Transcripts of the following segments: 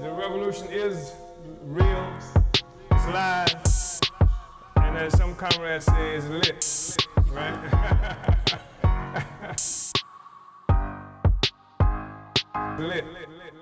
The revolution is real, it's live, and as some comrades say, it's lit, right? lit. Giving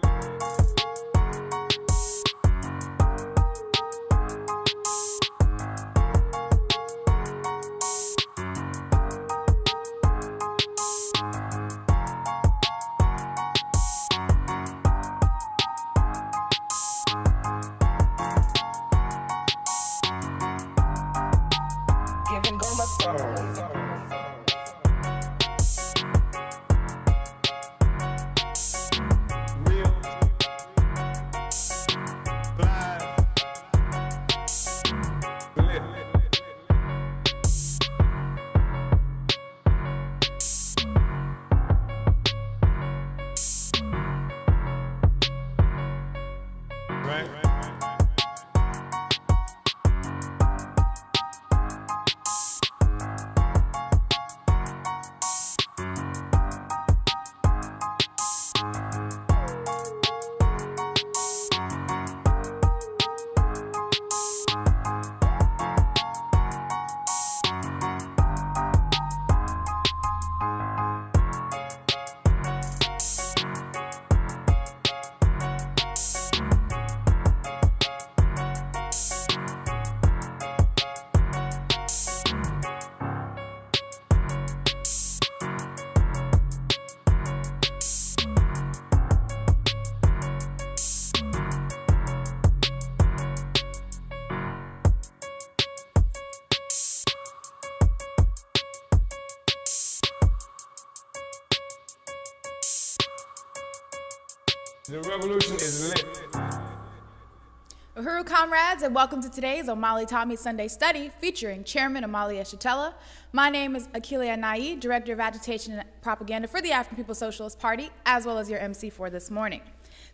comrades, and welcome to today's Omali Taught Me Sunday Study featuring Chairman Omali Yeshitela. My name is Akile Anai, Director of Agitation and Propaganda for the African People's Socialist Party, as well as your MC for this morning.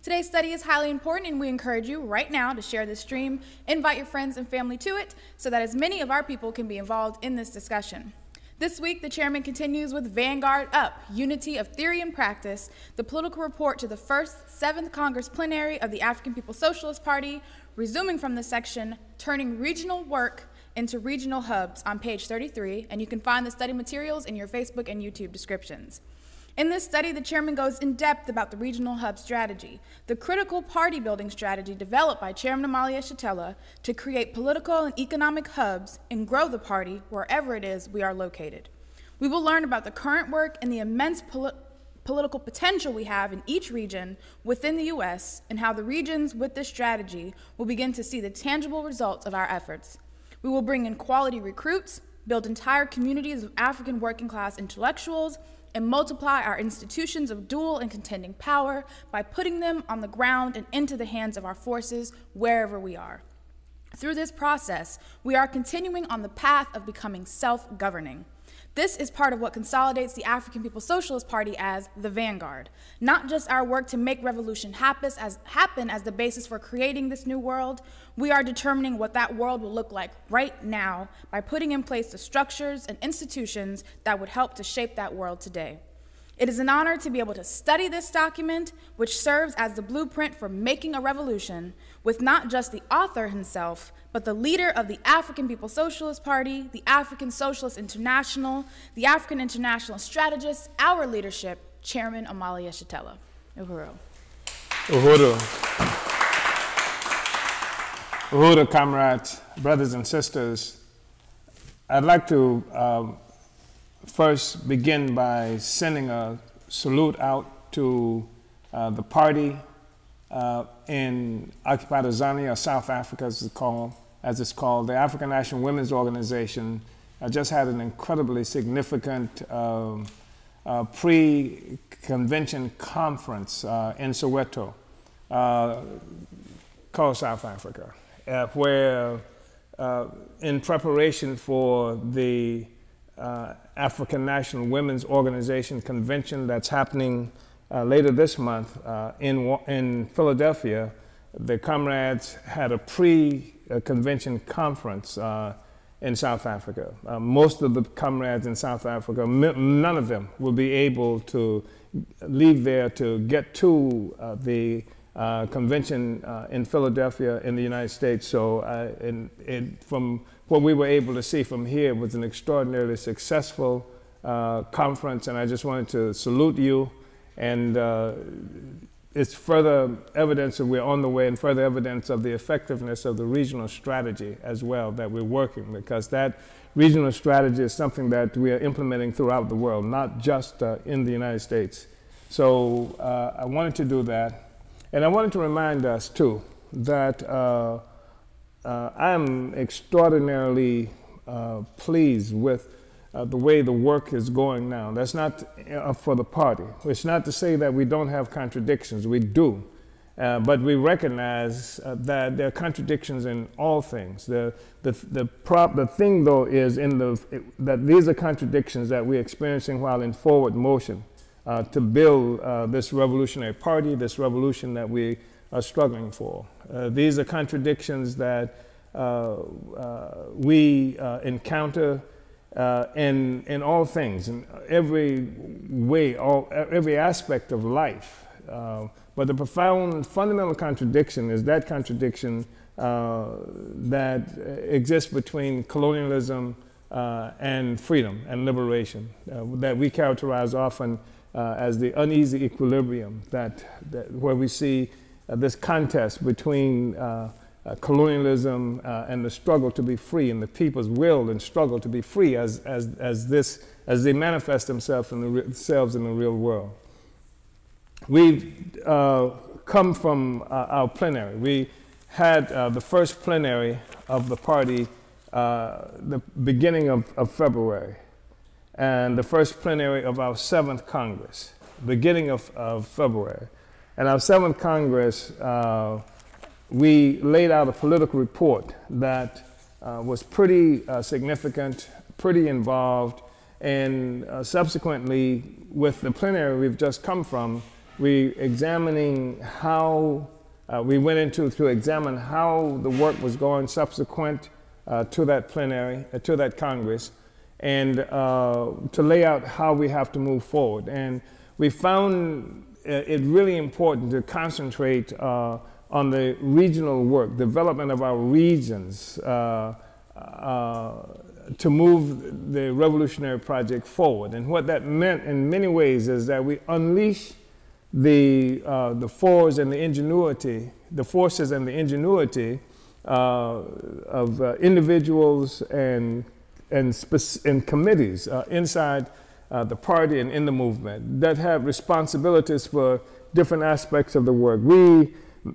Today's study is highly important, and we encourage you right now to share this stream, invite your friends and family to it, so that as many of our people can be involved in this discussion. This week, the chairman continues with Vanguard Up, Unity of Theory and Practice, the political report to the first, seventh Congress plenary of the African People's Socialist Party, resuming from the section, Turning Regional Work into Regional Hubs on page 33, and you can find the study materials in your Facebook and YouTube descriptions. In this study, the chairman goes in depth about the regional hub strategy, the critical party building strategy developed by Chairman Omali Yeshitela to create political and economic hubs and grow the party wherever it is we are located. We will learn about the current work and the immense political potential we have in each region within the U.S. and how the regions with this strategy will begin to see the tangible results of our efforts. We will bring in quality recruits, build entire communities of African working class intellectuals, and multiply our institutions of dual and contending power by putting them on the ground and into the hands of our forces wherever we are. Through this process, we are continuing on the path of becoming self governing. This is part of what consolidates the African People's Socialist Party as the vanguard. Not just our work to make revolution happen as, happen as the basis for creating this new world, we are determining what that world will look like right now by putting in place the structures and institutions that would help to shape that world today. It is an honor to be able to study this document, which serves as the blueprint for making a revolution, with not just the author himself, but the leader of the African People's Socialist Party, the African Socialist International, the African International Strategist, our leadership, Chairman Omali Yeshitela. Uhuru. Uhuru. Uhuru, comrades, brothers and sisters. I'd like to um, first begin by sending a salute out to uh, the party uh, in occupied Azania, or South Africa as it's called, as it's called. The African National Women's Organization uh, just had an incredibly significant um, uh, pre-convention conference uh, in Soweto, uh, called South Africa, uh, where uh, in preparation for the African National Women's Organization convention that's happening later this month in, in Philadelphia, the comrades had a pre-convention conference uh, in South Africa. Uh, most of the comrades in South Africa, none of them will be able to leave there to get to uh, the uh, convention uh, in Philadelphia in the United States. So, uh, and, and from what we were able to see from here was an extraordinarily successful conference, and I just wanted to salute you. And it's further evidence that we're on the way, and further evidence of the effectiveness of the regional strategy as well that we're working, because that regional strategy is something that we are implementing throughout the world, not just uh, in the United States. So I wanted to do that. And I wanted to remind us, too, that uh, uh, I'm extraordinarily uh, pleased with uh, the way the work is going now. That's not uh, for the party. It's not to say that we don't have contradictions. We do. Uh, but we recognize that there are contradictions in all things. The, the, the, prop, the thing, though, is in the, that these are contradictions that we're experiencing while in forward motion uh, to build uh, this revolutionary party, this revolution that we are struggling for. Uh, these are contradictions that uh, uh, we uh, in, in all things, in every way, all, every aspect of life. but the profound fundamental contradiction is that contradiction that exists between colonialism and freedom and liberation that we characterize often uh, as the uneasy equilibrium that, that where we see uh, this contest between uh, uh colonialism uh, and the struggle to be free and the people's will and struggle to be free as, as, as, this, as they manifest themselves in the, themselves in the real world. We've uh, come from our plenary. We had the first plenary of the party the beginning of, of February and the first plenary of our seventh Congress, beginning of, of February. And our seventh Congress, uh, we laid out a political report that uh, was pretty uh, significant, pretty involved, and uh, subsequently, with the plenary we've just come from, we examining how uh, we went into to examine how the work was going subsequent uh, to that plenary, to that Congress and uh, to lay out how we have to move forward. And we found it really important to concentrate uh, on the regional work, development of our regions, uh, uh to move the revolutionary project forward. And what that meant in many ways is that we unleash the, uh, the force and the ingenuity, the forces and the ingenuity uh, of individuals and and, and committees uh, inside uh, the party and in the movement that have responsibilities for different aspects of the work. We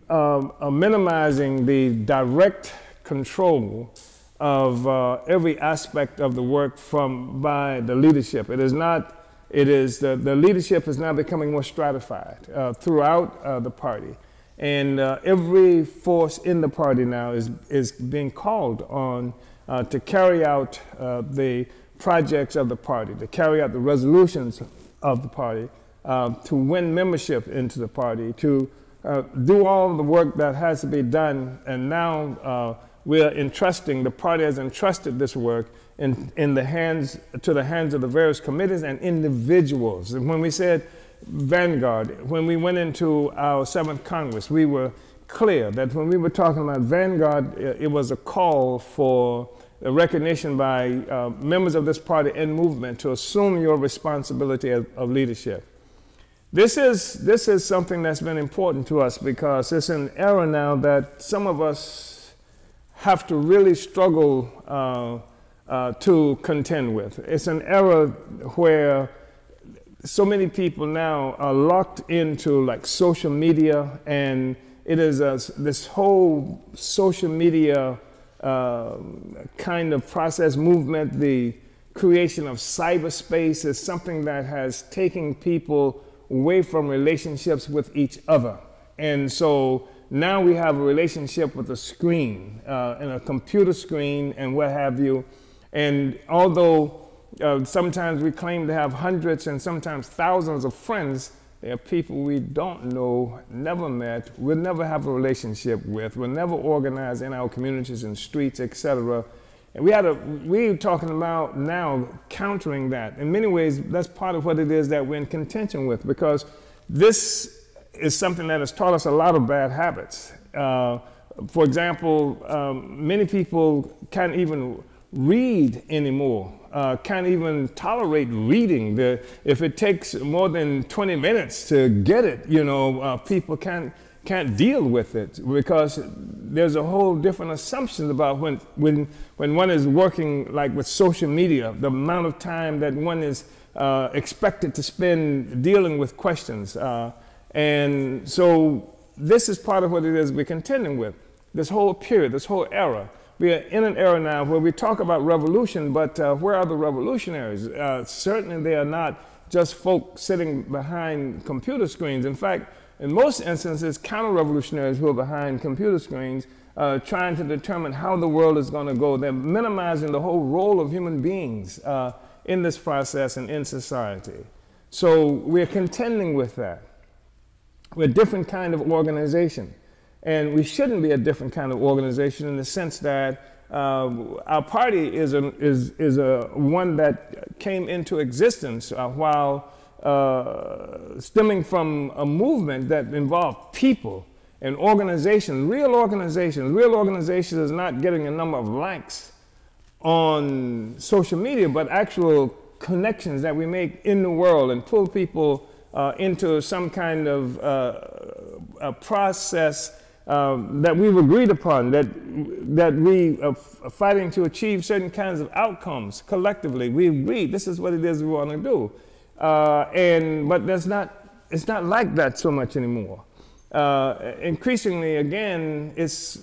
um, are minimizing the direct control of uh, every aspect of the work from by the leadership. It is not, it is, the, the leadership is now becoming more stratified uh, throughout uh, the party. And uh, every force in the party now is, is being called on uh, to carry out uh, the projects of the party, to carry out the resolutions of the party, uh, to win membership into the party, to uh, do all the work that has to be done. And now uh, we are entrusting, the party has entrusted this work in, in the hands, to the hands of the various committees and individuals. And when we said Vanguard, when we went into our seventh Congress, we were clear that when we were talking about Vanguard, it was a call for recognition by uh, members of this party and movement to assume your responsibility of, of, leadership. This is, this is something that's been important to us because it's an era now that some of us have to really struggle uh, uh, to contend with. It's an era where so many people now are locked into like social media and it is a, this whole social media uh, kind of process movement, the creation of cyberspace is something that has taken people away from relationships with each other. And so now we have a relationship with a screen uh, and a computer screen and what have you. And although uh, sometimes we claim to have hundreds and sometimes thousands of friends, there are people we don't know, never met, we'll never have a relationship with, we'll never organize in our communities and streets, etc. And we had a, we're talking about now countering that. In many ways, that's part of what it is that we're in contention with because this is something that has taught us a lot of bad habits. Uh, for example, um, many people can't even read anymore, uh, can't even tolerate reading. The, if it takes more than 20 minutes to get it, you know, uh, people can't, can't deal with it because there's a whole different assumptions about when, when, when one is working like with social media, the amount of time that one is uh, expected to spend dealing with questions. Uh, and so this is part of what it is we're contending with. This whole period, this whole era. We are in an era now where we talk about revolution, but uh, where are the revolutionaries? Uh, certainly they are not just folk sitting behind computer screens. In fact, in most instances, counter-revolutionaries who are behind computer screens uh, trying to determine how the world is going to go. They're minimizing the whole role of human beings uh, in this process and in society. So we're contending with that. We're a different kind of organization. And we shouldn't be a different kind of organization in the sense that uh, our party is, a, is, is a, one that came into existence uh, while uh, stemming from a movement that involved people and organizations, real organizations. Real organizations is not getting a number of likes on social media, but actual connections that we make in the world and pull people uh, into some kind of uh, a process um, that we've agreed upon, that, that we are fighting to achieve certain kinds of outcomes collectively. We agree this is what it is we want to do. Uh, and, but that's not, it's not like that so much anymore. Uh, increasingly, again, it's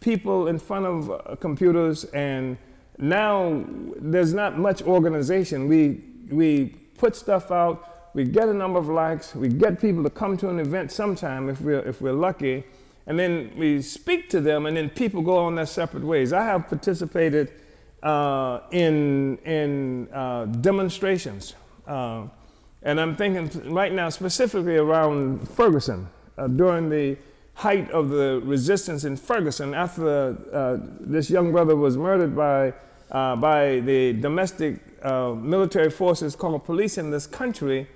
people in front of uh, computers and now there's not much organization. We, we put stuff out, we get a number of likes, we get people to come to an event sometime if we're, if we're lucky, and then we speak to them, and then people go on their separate ways. I have participated uh, in, in uh, demonstrations, uh, and I'm thinking right now specifically around Ferguson. Uh, during the height of the resistance in Ferguson, after uh, this young brother was murdered by, uh, by the domestic military forces called police in this country,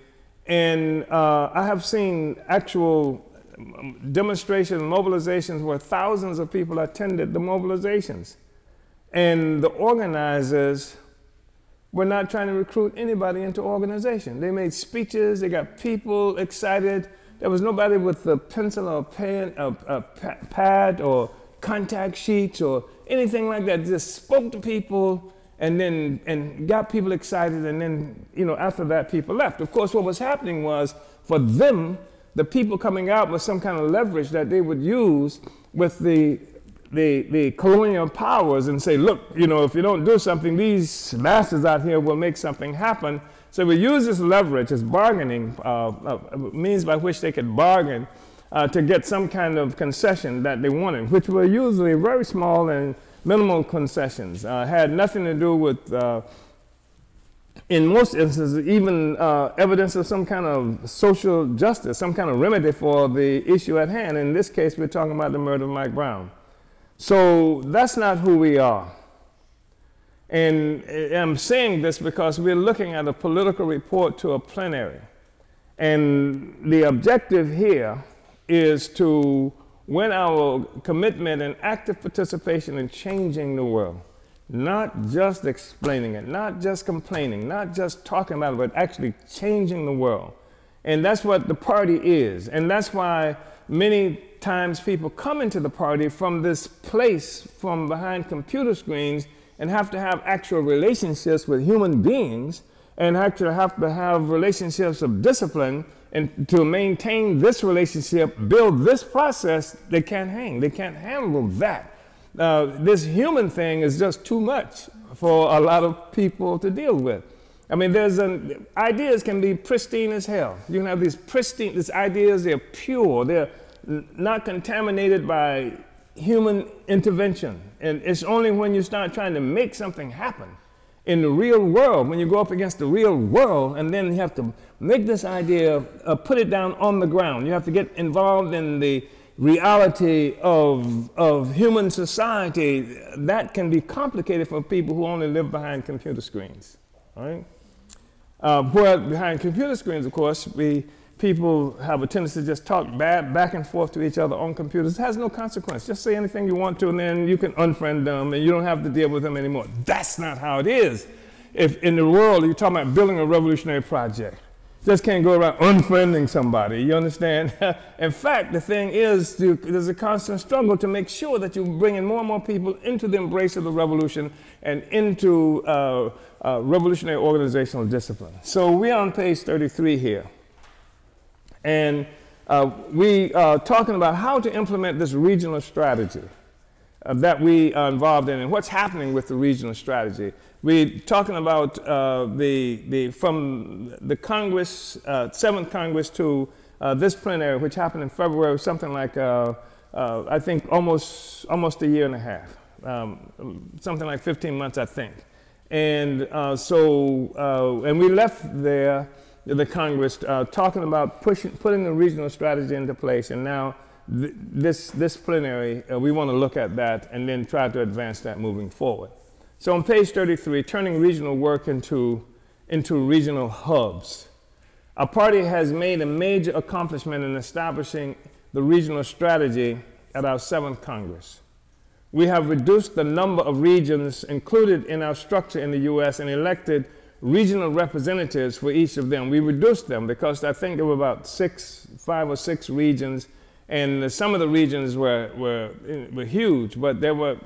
and uh, I have seen actual demonstrations, mobilizations where thousands of people attended the mobilizations. And the organizers were not trying to recruit anybody into organization. They made speeches, they got people excited. There was nobody with a pencil or pen, a, a pad or contact sheets or anything like that. Just spoke to people and then and got people excited and then you know after that people left of course what was happening was for them the people coming out was some kind of leverage that they would use with the the, the colonial powers and say, look, you know, if you don't do something, these masters out here will make something happen. So we use this leverage, this bargaining uh, uh, means by which they could bargain uh, to get some kind of concession that they wanted, which were usually very small and minimal concessions. Uh, had nothing to do with, uh, in most instances, even uh, evidence of some kind of social justice, some kind of remedy for the issue at hand. In this case, we're talking about the murder of Mike Brown. So that's not who we are. And I'm saying this because we're looking at a political report to a plenary. And the objective here is to win our commitment and active participation in changing the world, not just explaining it, not just complaining, not just talking about it, but actually changing the world. And that's what the party is. And that's why many times people come into the party from this place, from behind computer screens, and have to have actual relationships with human beings and actually have to have relationships of discipline and to maintain this relationship, build this process, they can't hang. They can't handle that. Uh, this human thing is just too much for a lot of people to deal with. I mean, there's an, ideas can be pristine as hell. You can have these pristine, these ideas, they're pure, they're not contaminated by human intervention. And it's only when you start trying to make something happen in the real world, when you go up against the real world, and then you have to make this idea, uh, put it down on the ground. You have to get involved in the reality of, of human society. That can be complicated for people who only live behind computer screens. Right? Uh, where behind computer screens, of course, we people have a tendency to just talk bad back and forth to each other on computers. It has no consequence. Just say anything you want to, and then you can unfriend them, and you don't have to deal with them anymore. That's not how it is. If in the world you're talking about building a revolutionary project, just can't go around unfriending somebody. You understand? in fact, the thing is, there's a constant struggle to make sure that you're bringing more and more people into the embrace of the revolution and into uh, uh, revolutionary organizational discipline. So we're on page 33 here. And uh, we are talking about how to implement this regional strategy uh, that we are involved in and what's happening with the regional strategy. We're talking about uh, the, the, from the Congress, uh, 7th Congress to uh, this plenary, which happened in February, something like, uh, I think, almost, almost a year and a half, um, something like 15 months, I think. And so, and we left there the Congress uh, talking about pushing, putting the regional strategy into place. And now th this, this plenary, uh, we want to look at that and then try to advance that moving forward. So on page 33, turning regional work into, into regional hubs. Our party has made a major accomplishment in establishing the regional strategy at our seventh Congress. We have reduced the number of regions included in our structure in the U.S. and elected regional representatives for each of them. We reduced them because I think there were about six, five or six regions, and some of the regions were, were, were huge, but there were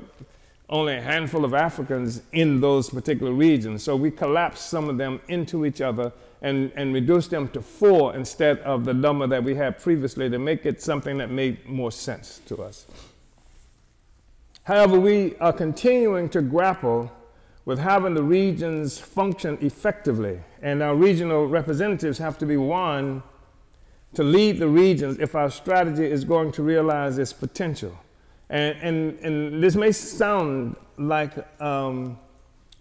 only a handful of Africans in those particular regions. So we collapsed some of them into each other and, and reduced them to four instead of the number that we had previously to make it something that made more sense to us. However, we are continuing to grapple with having the regions function effectively. And our regional representatives have to be one to lead the regions if our strategy is going to realize its potential. And, and, and this may sound like um,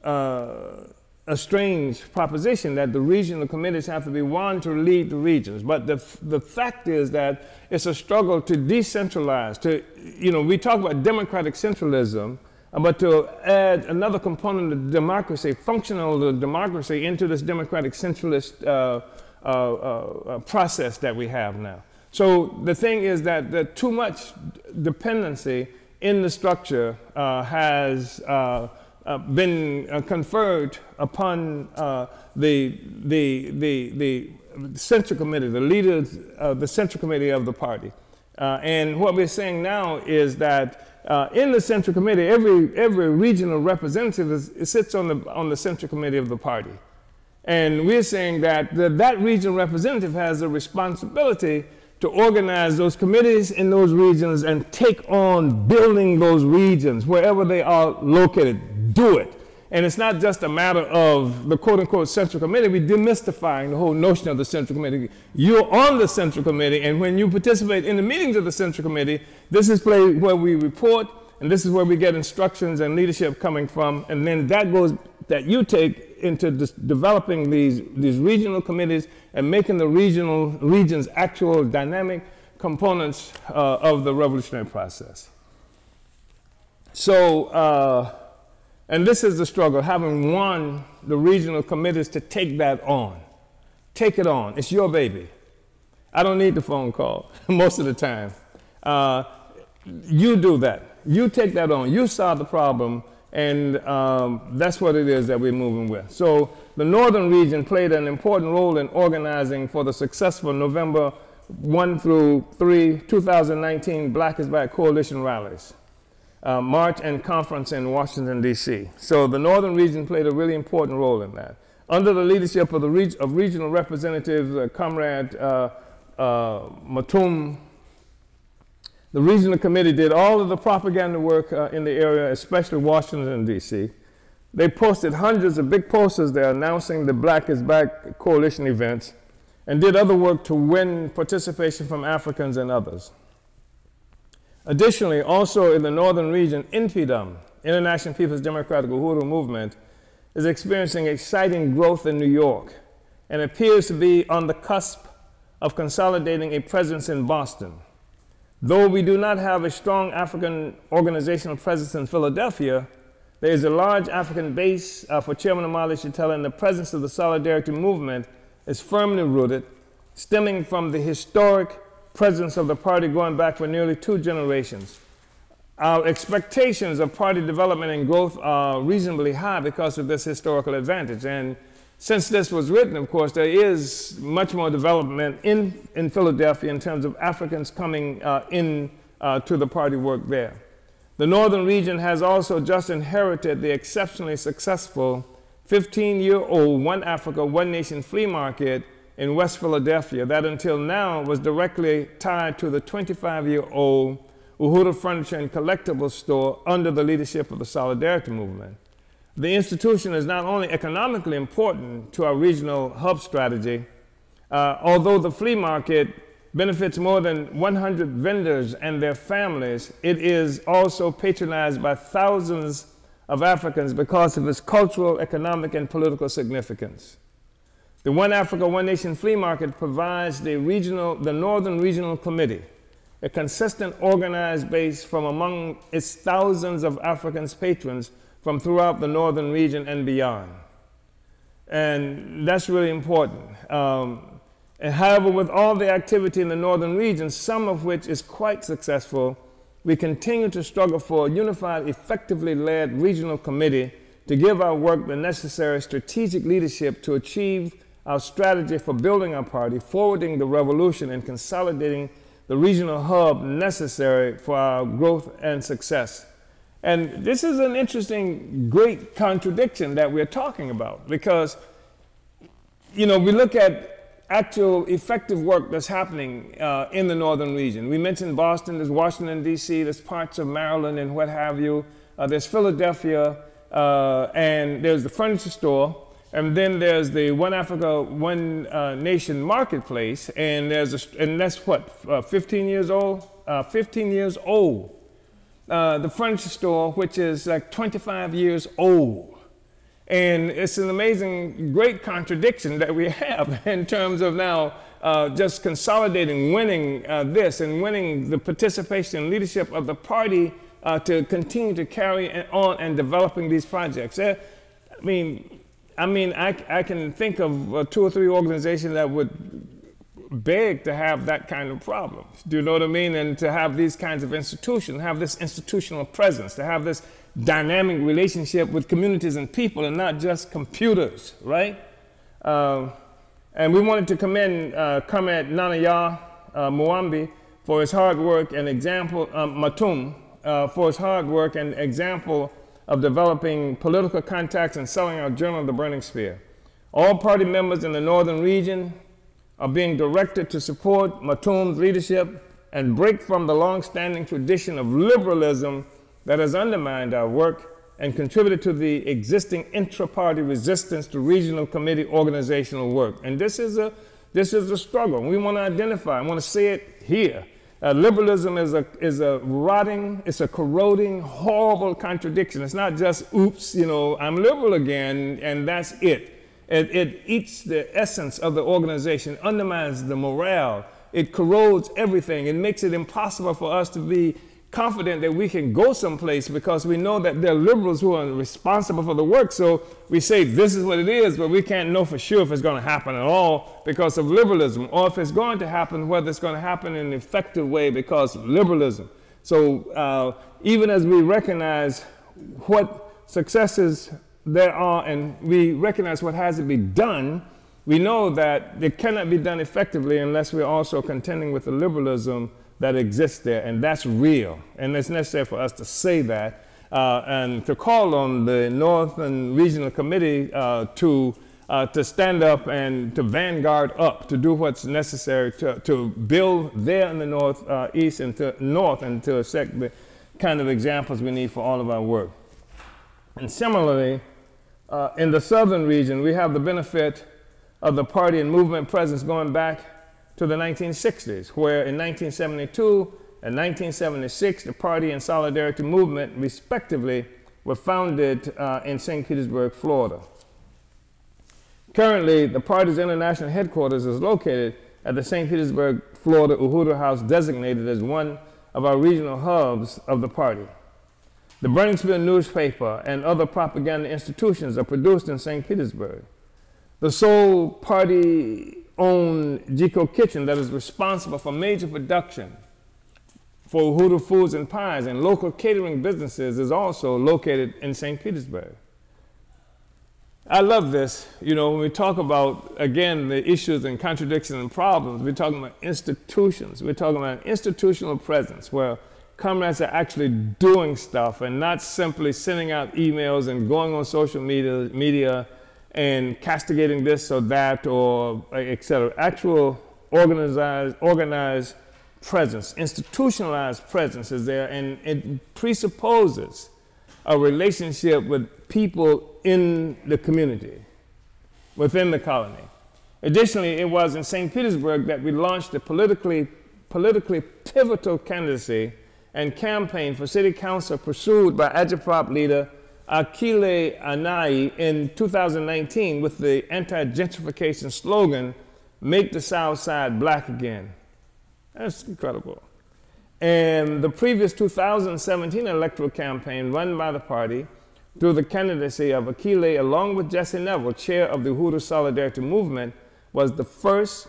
uh, a strange proposition that the regional committees have to be one to lead the regions. But the, the fact is that it's a struggle to decentralize, to, you know, we talk about democratic centralism, but to add another component of democracy, functional democracy, into this democratic centralist uh, uh, uh, process that we have now. So the thing is that the too much dependency in the structure uh, has uh, uh, been conferred upon the, the, the, the Central Committee, the leaders of the Central Committee of the party. and what we're saying now is that uh, in the Central Committee, every, every regional representative is, sits on the, on the Central Committee of the party. And we're saying that the, that regional representative has a responsibility to organize those committees in those regions and take on building those regions wherever they are located. Do it. And it's not just a matter of the quote unquote Central Committee. We're demystifying the whole notion of the Central Committee. You're on the Central Committee, and when you participate in the meetings of the Central Committee, this is where we report, and this is where we get instructions and leadership coming from. And then that goes, that you take into developing these, these regional committees and making the regional regions actual dynamic components uh, of the revolutionary process. So, uh, and this is the struggle, having won the regional committees to take that on. Take it on. It's your baby. I don't need the phone call most of the time. Uh, you do that. You take that on. You solve the problem, and um, that's what it is that we're moving with. So the northern region played an important role in organizing for the successful November 1 through 3, 2019 Black is Back Coalition rallies uh, march and conference in Washington, D.C. So the northern region played a really important role in that. Under the leadership of the reg of regional representatives, uh, Comrade uh, uh Matum, the regional committee did all of the propaganda work uh, in the area, especially Washington, D.C. They posted hundreds of big posters there announcing the Black is Back coalition events and did other work to win participation from Africans and others. Additionally, also in the northern region, INPDUM, International People's Democratic Uhuru Movement, is experiencing exciting growth in New York and appears to be on the cusp of consolidating a presence in Boston. Though we do not have a strong African organizational presence in Philadelphia, there is a large African base uh, for Chairman Omali Yeshitela, and the presence of the Solidarity Movement is firmly rooted stemming from the historic presence of the party going back for nearly two generations. Our expectations of party development and growth are reasonably high because of this historical advantage. And since this was written, of course, there is much more development in, in Philadelphia in terms of Africans coming uh, in uh, to the party work there. The northern region has also just inherited the exceptionally successful 15 year old One Africa, One Nation flea market in West Philadelphia that until now was directly tied to the 25 year old Uhuru Furniture and Collectibles store under the leadership of the Solidarity Movement. The institution is not only economically important to our regional hub strategy, uh, although the flea market benefits more than 100 vendors and their families, it is also patronized by thousands of Africans because of its cultural, economic, and political significance. The One Africa, One Nation Flea Market provides the, regional, the Northern Regional Committee a consistent organized base from among its thousands of Africans patrons from throughout the northern region and beyond. And that's really important. Um, and however, with all the activity in the northern region, some of which is quite successful, we continue to struggle for a unified, effectively led regional committee to give our work the necessary strategic leadership to achieve our strategy for building our party, forwarding the revolution, and consolidating the regional hub necessary for our growth and success. And this is an interesting, great contradiction that we're talking about because, you know, we look at actual effective work that's happening uh, in the northern region. We mentioned Boston, there's Washington, D.C., there's parts of Maryland and what have you. Uh, there's Philadelphia, uh, and there's the furniture store. And then there's the One Africa, One uh, Nation marketplace, and there's a, and that's what, uh, 15 years old? Uh, 15 years old. Uh, the furniture store, which is like 25 years old. And it's an amazing, great contradiction that we have in terms of now uh, just consolidating, winning uh, this, and winning the participation and leadership of the party to continue to carry on and developing these projects. I mean, I mean, I, I can think of uh, two or three organizations that would beg to have that kind of problem. Do you know what I mean? And to have these kinds of institutions, have this institutional presence, to have this dynamic relationship with communities and people and not just computers, right? Uh, and we wanted to commend, uh, comment Nana Ya uh, Muambi for his hard work and example, um, Matum uh, for his hard work and example of developing political contacts and selling our journal, The Burning Spear. All party members in the northern region are being directed to support Matum's leadership and break from the long-standing tradition of liberalism that has undermined our work and contributed to the existing intra-party resistance to regional committee organizational work. And this is a, this is a struggle. We want to identify, I want to say it here. Uh, liberalism is a, is a rotting, it's a corroding, horrible contradiction. It's not just, oops, you know, I'm liberal again, and that's it. It, it eats the essence of the organization, undermines the morale, it corrodes everything. It makes it impossible for us to be confident that we can go someplace because we know that there are liberals who are responsible for the work. So we say this is what it is, but we can't know for sure if it's going to happen at all because of liberalism, or if it's going to happen, whether it's going to happen in an effective way because of liberalism. So uh, even as we recognize what successes there are and we recognize what has to be done, we know that it cannot be done effectively unless we're also contending with the liberalism that exists there, and that's real. And it's necessary for us to say that uh, and to call on the Northern Regional Committee uh, to, uh, to stand up and to vanguard up, to do what's necessary to, to build there in the Northeast uh, and to North and to set the kind of examples we need for all of our work. And similarly, uh, in the Southern region, we have the benefit of the party and movement presence going back to the 1960s, where in 1972 and 1976, the party and solidarity movement, respectively, were founded uh, in St. Petersburg, Florida. Currently, the party's international headquarters is located at the St. Petersburg, Florida Uhuru House, designated as one of our regional hubs of the party. The Spear newspaper and other propaganda institutions are produced in St. Petersburg. The sole party own Jico Kitchen that is responsible for major production for Uhuru Foods and Pies and local catering businesses is also located in St. Petersburg. I love this. You know, when we talk about, again, the issues and contradictions and problems, we're talking about institutions. We're talking about institutional presence where comrades are actually doing stuff and not simply sending out emails and going on social media, media and castigating this or that or et cetera. Actual organized, organized presence, institutionalized presence is there, and it presupposes a relationship with people in the community, within the colony. Additionally, it was in St. Petersburg that we launched a politically, politically pivotal candidacy and campaign for city council pursued by Agitprop leader Akile Anai in 2019 with the anti-gentrification slogan, Make the South Side Black Again. That's incredible. And the previous 2017 electoral campaign run by the party through the candidacy of Akile, along with Jesse Nevel, chair of the Uhuru Solidarity Movement, was the first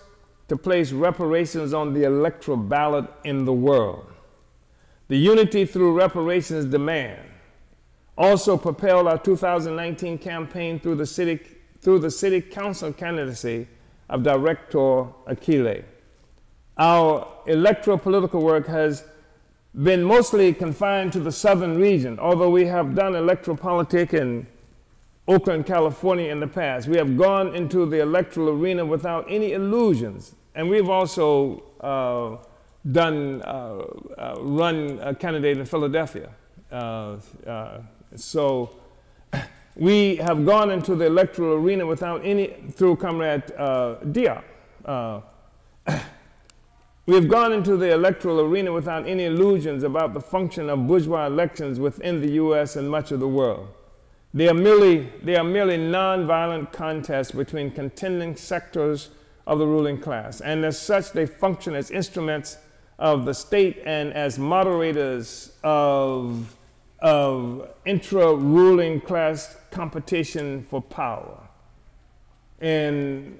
to place reparations on the electoral ballot in the world. The unity through reparations demand also propelled our 2019 campaign through the city, through the city council candidacy of Director Akile. Our electoral political work has been mostly confined to the southern region, although we have done electoral politics in Oakland, California in the past. We have gone into the electoral arena without any illusions. And we've also uh, done, uh, uh, run a candidate in Philadelphia. Uh, uh, so we have gone into the electoral arena without any, through Comrade uh, Diop. We have gone into the electoral arena without any illusions about the function of bourgeois elections within the U.S. and much of the world. They are merely, they are merely nonviolent contests between contending sectors of the ruling class, and as such, they function as instruments of the state and as moderators of, of intra ruling class competition for power. And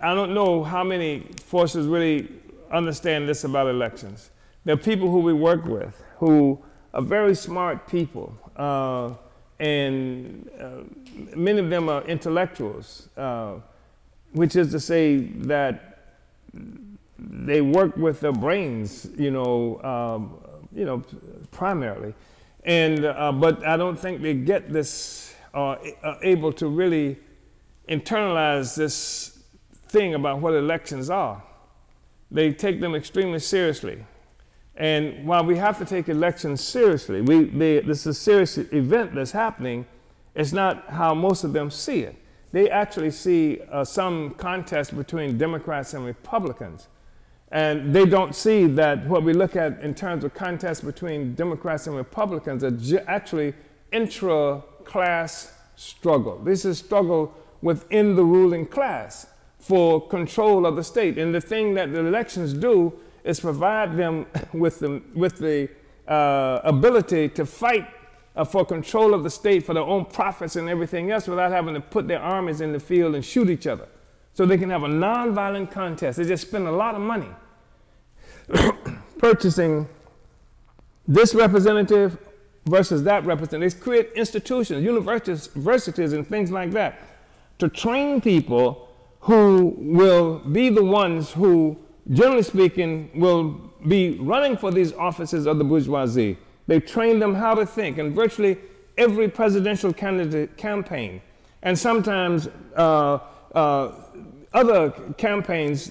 I don't know how many forces really understand this about elections. There are people who we work with who are very smart people, uh, and uh, many of them are intellectuals, uh, which is to say that they work with their brains, you know, um, you know, primarily. And, uh, but I don't think they get this, are able to really internalize this thing about what elections are they take them extremely seriously. And while we have to take elections seriously, we, they, this is a serious event that's happening, it's not how most of them see it. They actually see uh, some contest between Democrats and Republicans. And they don't see that what we look at in terms of contest between Democrats and Republicans are actually intra-class struggle. This is struggle within the ruling class for control of the state. And the thing that the elections do is provide them with the, with the uh, ability to fight uh, for control of the state for their own profits and everything else without having to put their armies in the field and shoot each other. So they can have a nonviolent contest. They just spend a lot of money purchasing this representative versus that representative. They create institutions, universities, and things like that to train people who will be the ones who, generally speaking, will be running for these offices of the bourgeoisie. They train them how to think, and virtually every presidential candidate campaign, and sometimes uh, uh, other campaigns,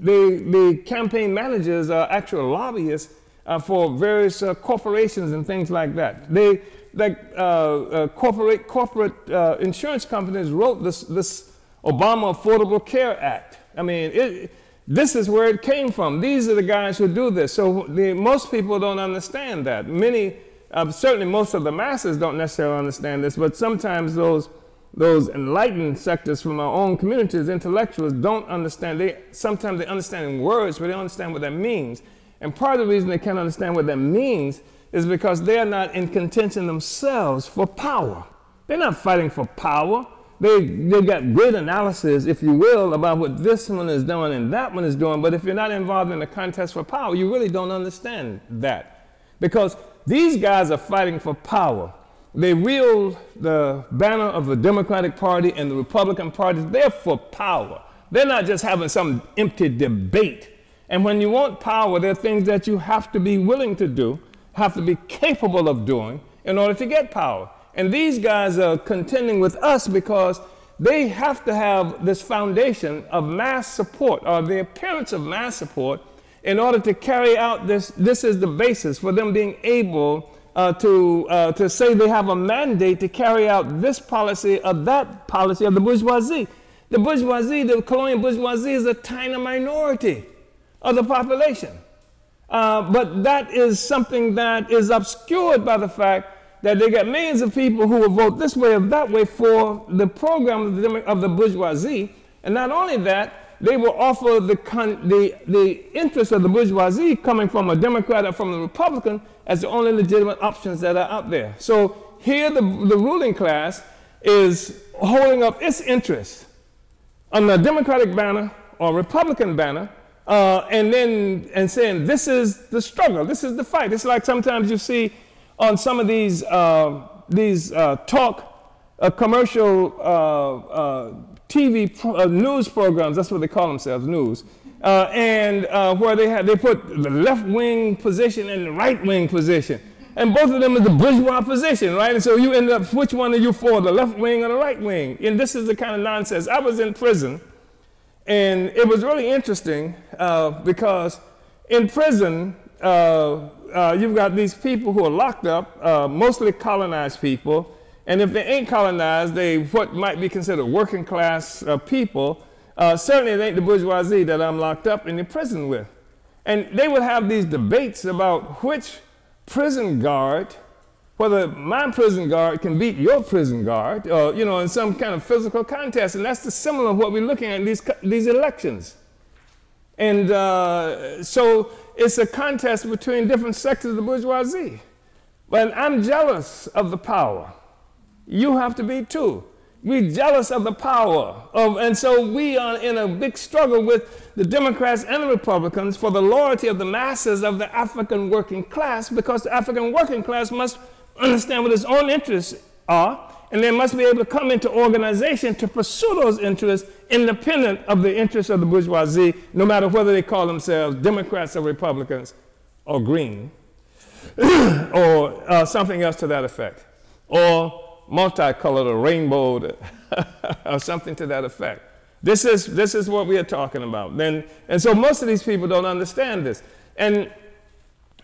the, the campaign managers are actual lobbyists uh, for various uh, corporations and things like that. They, like uh, uh, corporate, corporate insurance companies wrote this, this Obama Affordable Care Act. I mean, it, this is where it came from. These are the guys who do this. So the, most people don't understand that. Many, uh, certainly most of the masses don't necessarily understand this, but sometimes those, those enlightened sectors from our own communities, intellectuals, don't understand. They, sometimes they understand in words, but they don't understand what that means. And part of the reason they can't understand what that means is because they are not in contention themselves for power. They're not fighting for power. they, they got great analysis, if you will, about what this one is doing and that one is doing. But if you're not involved in the contest for power, you really don't understand that. Because these guys are fighting for power. They wield the banner of the Democratic Party and the Republican Party. They're for power. They're not just having some empty debate. And when you want power, there are things that you have to be willing to do, have to be capable of doing in order to get power. And these guys are contending with us because they have to have this foundation of mass support or the appearance of mass support in order to carry out this. This is the basis for them being able uh, to, uh, to say they have a mandate to carry out this policy or that policy of the bourgeoisie. The bourgeoisie, the colonial bourgeoisie, is a tiny minority of the population. Uh, but that is something that is obscured by the fact that they got millions of people who will vote this way or that way for the program of the, of the bourgeoisie. And not only that, they will offer the, the, the interest of the bourgeoisie coming from a Democrat or from a Republican as the only legitimate options that are out there. So here the, the ruling class is holding up its interest on the Democratic banner or Republican banner uh, and then and saying this is the struggle, this is the fight. It's like sometimes you see on some of these, uh, these uh, talk uh, commercial uh, uh, TV pro uh, news programs, that's what they call themselves, news, and where they, have, they put the left wing position and the right wing position. And both of them is the bourgeois position, right? And so you end up, which one are you for, the left wing or the right wing? And this is the kind of nonsense. I was in prison, and it was really interesting because in prison, uh, uh, you've got these people who are locked up, uh, mostly colonized people, and if they ain't colonized, they what might be considered working class uh, people. Uh, certainly, it ain't the bourgeoisie that I'm locked up in the prison with. And they would have these debates about which prison guard, whether my prison guard can beat your prison guard, you know, in some kind of physical contest. And that's the similar of what we're looking at in these these elections. And uh, so it's a contest between different sectors of the bourgeoisie. But I'm jealous of the power. You have to be too. We're jealous of the power. Of, and so we are in a big struggle with the Democrats and the Republicans for the loyalty of the masses of the African working class because the African working class must understand what its own interests are and they must be able to come into organization to pursue those interests independent of the interests of the bourgeoisie, no matter whether they call themselves Democrats or Republicans or Green or uh, something else to that effect, or multicolored or rainbowed or something to that effect. This is, this is what we are talking about. Then, and so most of these people don't understand this. And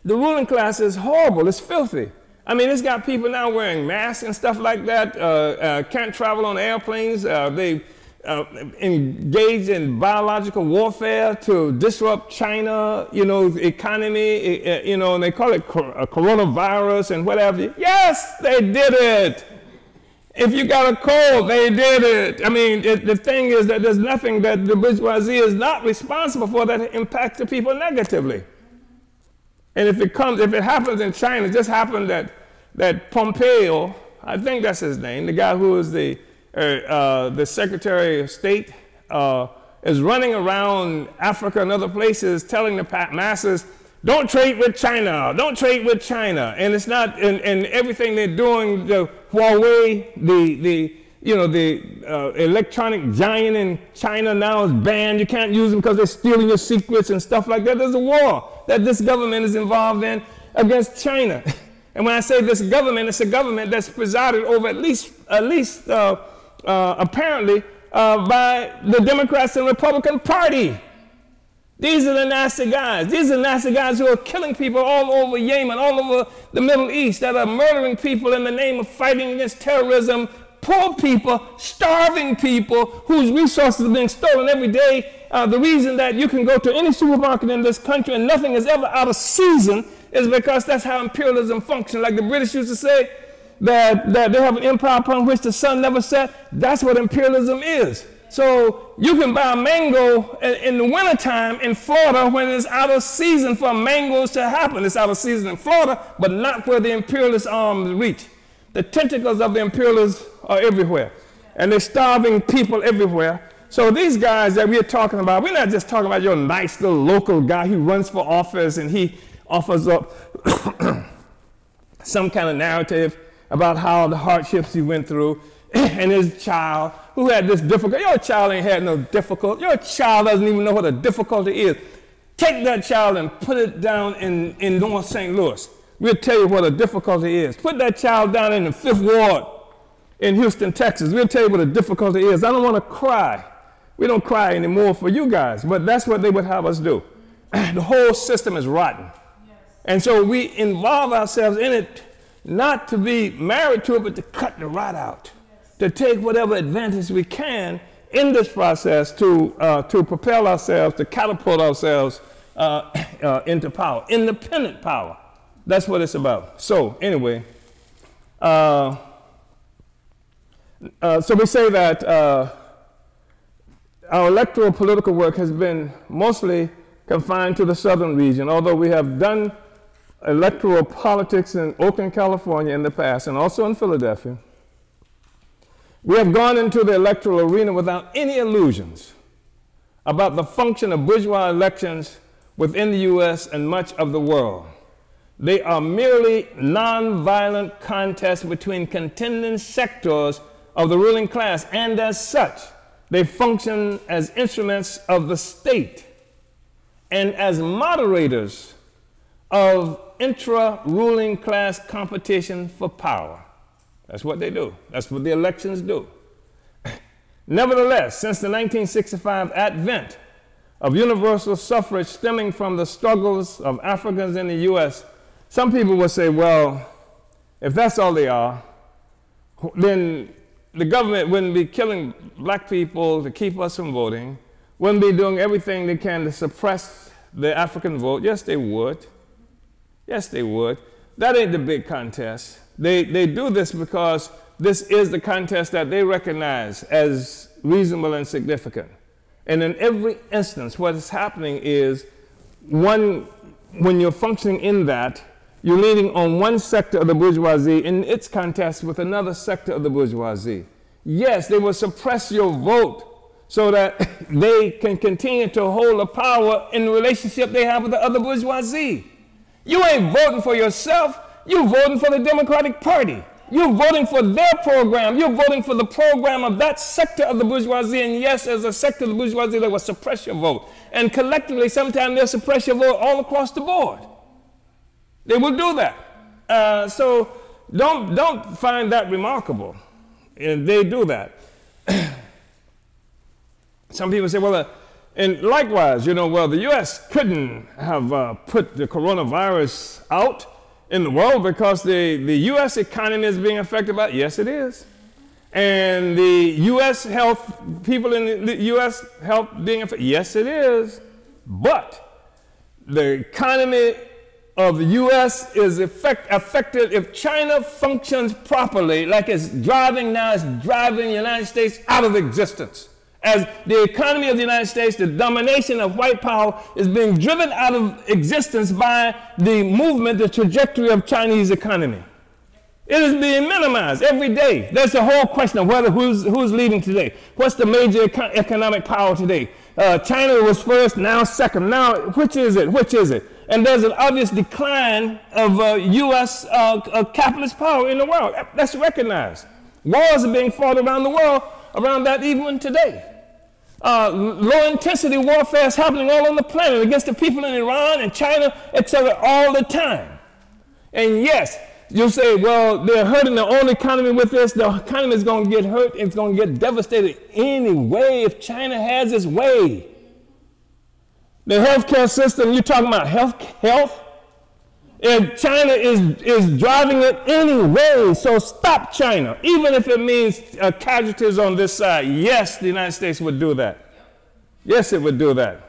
the ruling class is horrible, it's filthy. I mean, it's got people now wearing masks and stuff like that, uh, uh, can't travel on airplanes. Uh, they uh, engage in biological warfare to disrupt China, you know, economy, you know, and they call it a coronavirus and whatever. Yes, they did it. If you got a cold, they did it. I mean, it, the thing is that there's nothing that the bourgeoisie is not responsible for that impacts the people negatively. And if it comes, if it happens in China, it just happened that, that Pompeo, I think that's his name, the guy who is the, uh, uh, the Secretary of State, uh, is running around Africa and other places telling the masses, don't trade with China, don't trade with China. And it's not, and, and everything they're doing, the Huawei, the, the, you know, the uh, electronic giant in China now is banned. You can't use them because they're stealing your secrets and stuff like that. There's a war that this government is involved in against China. And when I say this government, it's a government that's presided over at least, at least uh, uh, apparently, uh, by the Democrats and Republican Party. These are the nasty guys. These are the nasty guys who are killing people all over Yemen, all over the Middle East, that are murdering people in the name of fighting against terrorism, poor people, starving people whose resources are being stolen every day. Uh, the reason that you can go to any supermarket in this country and nothing is ever out of season is because that's how imperialism functions. Like the British used to say, that, that they have an empire upon which the sun never set. That's what imperialism is. So you can buy a mango in, the wintertime in Florida when it's out of season for mangoes to happen. It's out of season in Florida, but not where the imperialist arms um, reach. The tentacles of the imperialists are everywhere. and they're starving people everywhere. So these guys that we're talking about, we're not just talking about your nice little local guy who runs for office and he offers up some kind of narrative about how the hardships he went through and his child who had this difficulty. Your child ain't had no difficulty. Your child doesn't even know what a difficulty is. Take that child and put it down in, in North St. Louis. We'll tell you what a difficulty is. Put that child down in the fifth ward in Houston, Texas. We'll tell you what a difficulty is. I don't want to cry. We don't cry anymore for you guys, but that's what they would have us do. the whole system is rotten. Yes. And so we involve ourselves in it not to be married to it, but to cut the rot out. To take whatever advantage we can in this process to, uh, to propel ourselves, to catapult ourselves uh, uh, into power, independent power. That's what it's about. So, anyway, uh, uh, so we say that uh, our electoral political work has been mostly confined to the southern region, although we have done electoral politics in Oakland, California in the past, and also in Philadelphia. We have gone into the electoral arena without any illusions about the function of bourgeois elections within the U.S. and much of the world. They are merely nonviolent contests between contending sectors of the ruling class, and as such, they function as instruments of the state and as moderators of intra ruling class competition for power. That's what they do. That's what the elections do. Nevertheless, since the 1965 advent of universal suffrage stemming from the struggles of Africans in the U.S., some people will say, well, if that's all they are, then the government wouldn't be killing black people to keep us from voting, wouldn't be doing everything they can to suppress the African vote. Yes, they would. Yes, they would. That ain't the big contest. They, they do this because this is the contest that they recognize as reasonable and significant. And in every instance, what is happening is one, when you're functioning in that, you're leaning on one sector of the bourgeoisie in its contest with another sector of the bourgeoisie. Yes, they will suppress your vote so that they can continue to hold the power in the relationship they have with the other bourgeoisie. You ain't voting for yourself, you're voting for the Democratic Party. You're voting for their program. You're voting for the program of that sector of the bourgeoisie. And yes, as a sector of the bourgeoisie, they will suppress your vote. And collectively, sometimes they'll suppress your vote all across the board. They will do that. Uh, so don't, don't find that remarkable. And they do that. Some people say, well, uh, and likewise, you know, well, the U.S. couldn't have uh, put the coronavirus out in the world because the, the U.S. economy is being affected by it. Yes, it is. And the U.S. health, people in the U.S. health being affected. Yes, it is. But the economy of the U.S. is effect, affected if China functions properly, like it's driving now, it's driving the United States out of existence as the economy of the United States, the domination of white power is being driven out of existence by the movement, the trajectory of Chinese economy. It is being minimized every day. That's the whole question of whether who's, who's leading today. What's the major eco economic power today? Uh, China was first, now second. Now, which is it? Which is it? And there's an obvious decline of uh, U.S. Uh, uh, capitalist power in the world. That's recognized. Wars are being fought around the world around that even today uh, low intensity warfare is happening all on the planet against the people in Iran and China, etc., all the time. And yes, you'll say, well, they're hurting their own economy with this. The economy is going to get hurt. It's going to get devastated anyway if China has its way. The healthcare system, you're talking about health, health and China is, is driving it anyway. So stop China, even if it means uh, casualties on this side. Yes, the United States would do that. Yes, it would do that.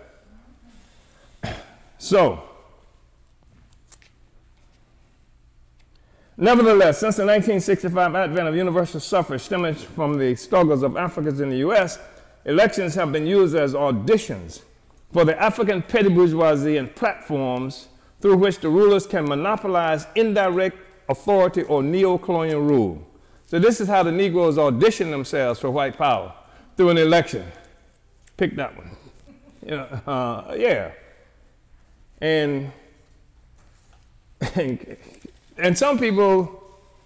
So, nevertheless, since the 1965 advent of universal suffrage stemming from the struggles of Africans in the U.S., elections have been used as auditions for the African petty bourgeoisie and platforms through which the rulers can monopolize indirect authority or neo-colonial rule. So this is how the Negroes audition themselves for white power through an election. Pick that one. Know, uh, yeah. And, and and some people,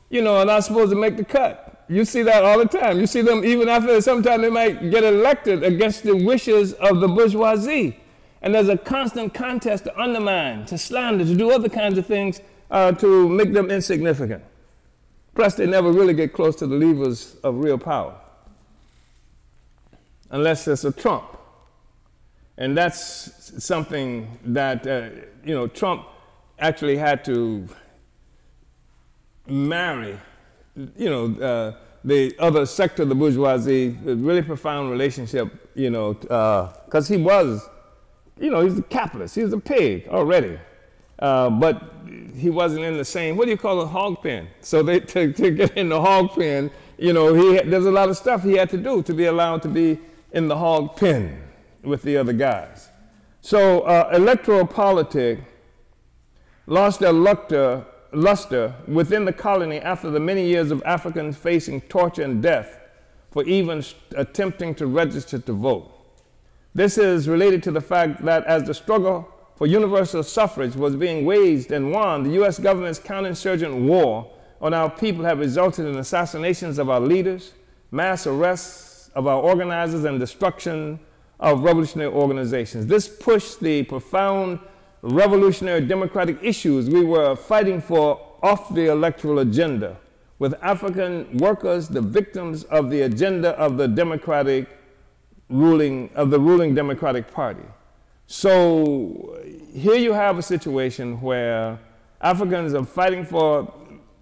you know, are not supposed to make the cut. You see that all the time. You see them even after sometimes they might get elected against the wishes of the bourgeoisie. And there's a constant contest to undermine, to slander, to do other kinds of things uh, to make them insignificant. Plus, they never really get close to the levers of real power, unless it's a Trump. And that's something that, uh, you know, Trump actually had to marry, you know, uh, the other sector of the bourgeoisie, a really profound relationship, you know, because uh, he was, you know, he's a capitalist, he's a pig already. Uh, but he wasn't in the same, what do you call a hog pen? So they, to, to get in the hog pen, you know, he, there's a lot of stuff he had to do to be allowed to be in the hog pen with the other guys. So uh, electoral politics lost their luster luster within the colony after the many years of Africans facing torture and death for even attempting to register to vote. This is related to the fact that as the struggle for universal suffrage was being waged and won, the U.S. government's counterinsurgent war on our people have resulted in assassinations of our leaders, mass arrests of our organizers, and destruction of revolutionary organizations. This pushed the profound revolutionary democratic issues we were fighting for off the electoral agenda, with African workers the victims of the agenda of the democratic ruling, of the ruling Democratic Party. So here you have a situation where Africans are fighting for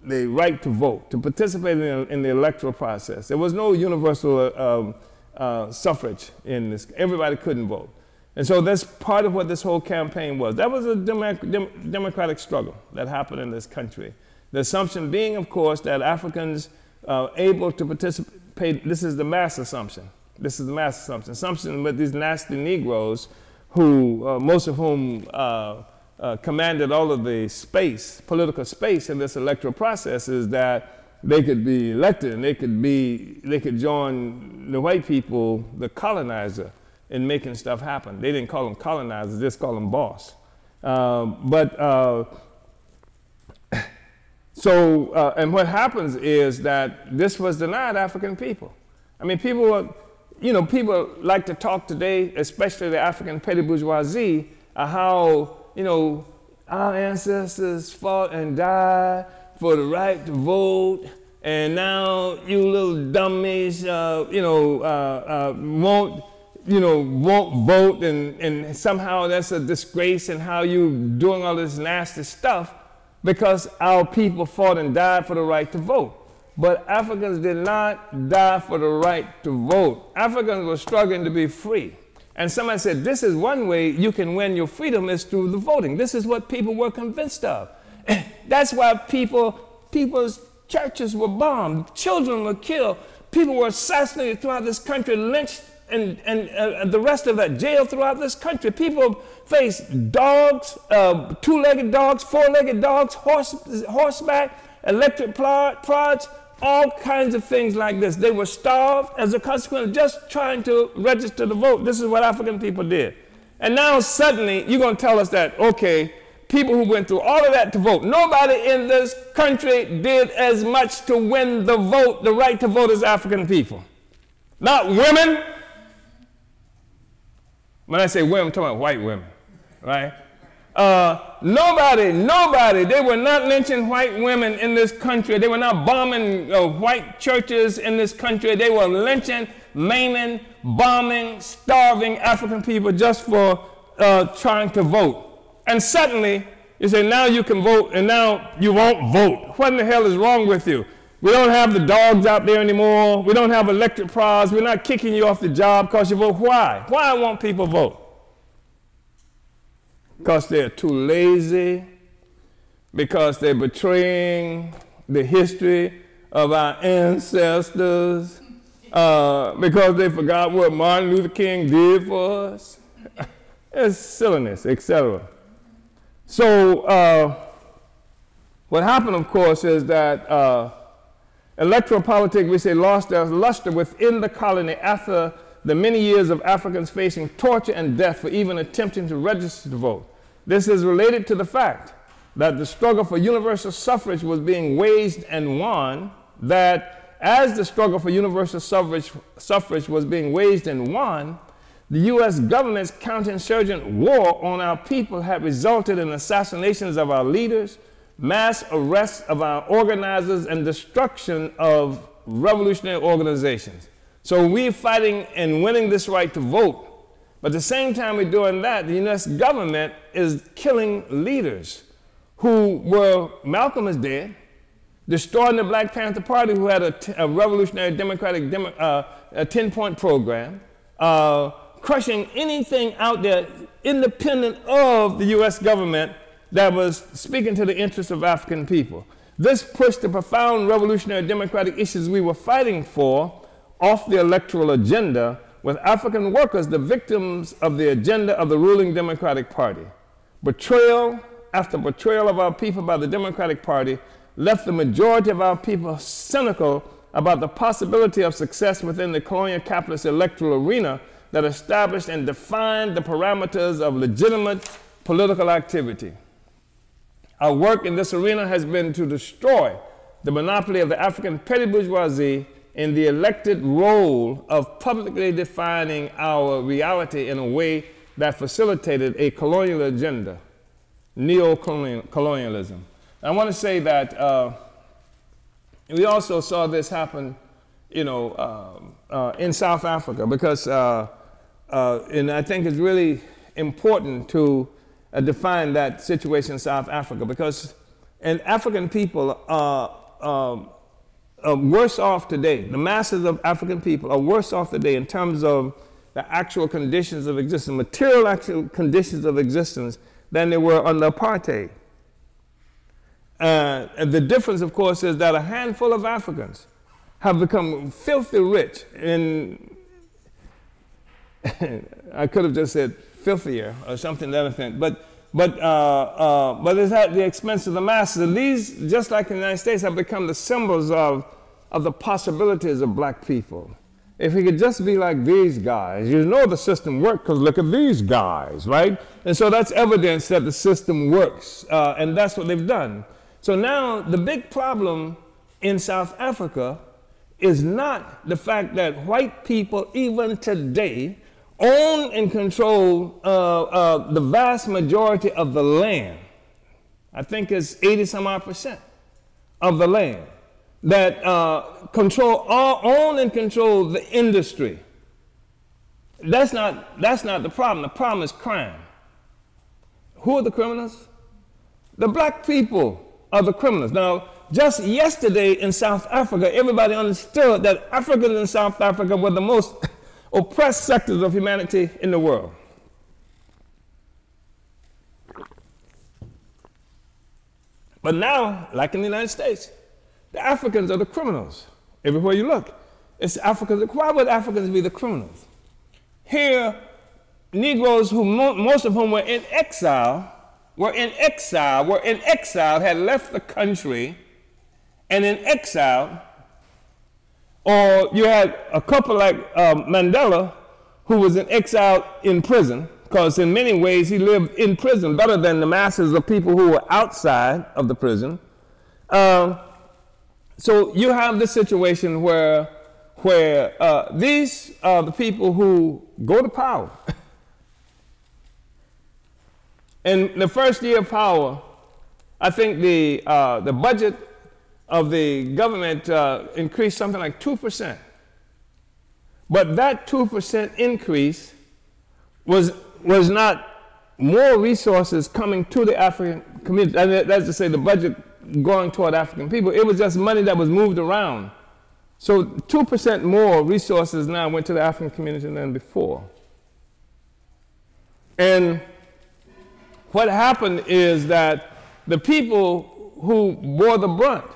the right to vote, to participate in the, in the electoral process. There was no universal uh, uh, suffrage in this. Everybody couldn't vote. And so that's part of what this whole campaign was. That was a dem democratic struggle that happened in this country. The assumption being, of course, that Africans uh, able to participate, this is the mass assumption. This is the mass assumption. Assumption with these nasty Negroes, who, uh, most of whom uh, uh, commanded all of the space, political space in this electoral process, is that they could be elected and they could be, they could join the white people, the colonizer, in making stuff happen. They didn't call them colonizers, they just call them boss. Um, but uh, so, uh, and what happens is that this was denied African people. I mean, people were, you know, people like to talk today, especially the African petty bourgeoisie, uh, how, you know, our ancestors fought and died for the right to vote, and now you little dummies, uh, you know, uh, uh, won't you know, won't vote and, and somehow that's a disgrace and how you doing all this nasty stuff because our people fought and died for the right to vote. But Africans did not die for the right to vote. Africans were struggling to be free. And somebody said, this is one way you can win your freedom is through the voting. This is what people were convinced of. That's why people, people's churches were bombed, children were killed, people were assassinated throughout this country, lynched and, and uh, the rest of that jail throughout this country. People face dogs, uh, two-legged dogs, four-legged dogs, horse, horseback, electric prods, all kinds of things like this. They were starved as a consequence of just trying to register to vote. This is what African people did. And now suddenly you're going to tell us that, okay, people who went through all of that to vote, nobody in this country did as much to win the vote, the right to vote as African people. Not women, when I say women, I'm talking about white women, right? Uh, nobody, nobody, they were not lynching white women in this country. They were not bombing uh, white churches in this country. They were lynching, maiming, bombing, starving African people just for uh, trying to vote. And suddenly, you say, now you can vote, and now you won't vote. What in the hell is wrong with you? We don't have the dogs out there anymore. We don't have electric prods. We're not kicking you off the job because you vote. Why? Why won't people vote? Because they're too lazy, because they're betraying the history of our ancestors, uh, because they forgot what Martin Luther King did for us. it's silliness, etc. So, uh, what happened, of course, is that. Uh, Electoral politics, we say, lost their luster within the colony after the many years of Africans facing torture and death for even attempting to register to vote. This is related to the fact that the struggle for universal suffrage was being waged and won, that as the struggle for universal suffrage, suffrage was being waged and won, the U.S. government's counterinsurgent war on our people had resulted in assassinations of our leaders, mass arrests of our organizers, and destruction of revolutionary organizations. So we're fighting and winning this right to vote. But at the same time we're doing that, the U.S. government is killing leaders who were, Malcolm is dead, destroying the Black Panther Party, who had a, revolutionary democratic demo, uh, a 10 point program, uh, crushing anything out there independent of the US government that was speaking to the interests of African people. This pushed the profound revolutionary democratic issues we were fighting for off the electoral agenda, with African workers the victims of the agenda of the ruling Democratic Party. Betrayal after betrayal of our people by the Democratic Party left the majority of our people cynical about the possibility of success within the colonial capitalist electoral arena that established and defined the parameters of legitimate political activity. Our work in this arena has been to destroy the monopoly of the African petty bourgeoisie in the elected role of publicly defining our reality in a way that facilitated a colonial agenda, neo-colonialism. I want to say that uh, we also saw this happen, you know, uh, uh, in South Africa because uh, uh, and I think it's really important to uh, define that situation in South Africa because and African people are, um, worse off today. The masses of African people are worse off today in terms of the actual conditions of existence, material actual conditions of existence, than they were under apartheid. Uh, and the difference, of course, is that a handful of Africans have become filthy rich in I could have just said filthier or something to that effect. But, but, uh, uh, but it's at the expense of the masses. And these, just like in the United States, have become the symbols of, of the possibilities of black people. If we could just be like these guys, you know the system works because look at these guys, right? And so that's evidence that the system works. Uh, and that's what they've done. So now the big problem in South Africa is not the fact that white people, even today, own and control uh, uh, the vast majority of the land. I think it's 80 some odd percent of the land that uh, control all, own and control the industry. That's not, that's not the problem. The problem is crime. Who are the criminals? The black people are the criminals. Now, just yesterday in South Africa, everybody understood that Africans in South Africa were the most oppressed sectors of humanity in the world. But now, like in the United States, the Africans are the criminals. Everywhere you look, it's Africans. Why would Africans be the criminals? Here, Negroes, who mo most of whom were in exile, were in exile, were in exile, had left the country, and in exile, or you had a couple like um, Mandela, who was in exile in prison, because in many ways he lived in prison better than the masses of people who were outside of the prison. Um, so you have this situation where, where uh, these are the people who go to power. in the first year of power, I think the, uh, the budget of the government uh, increased something like 2%. But that 2% increase was, was not more resources coming to the African community. That's to say, the budget going toward African people. It was just money that was moved around. So 2% more resources now went to the African community than before. And what happened is that the people who bore the brunt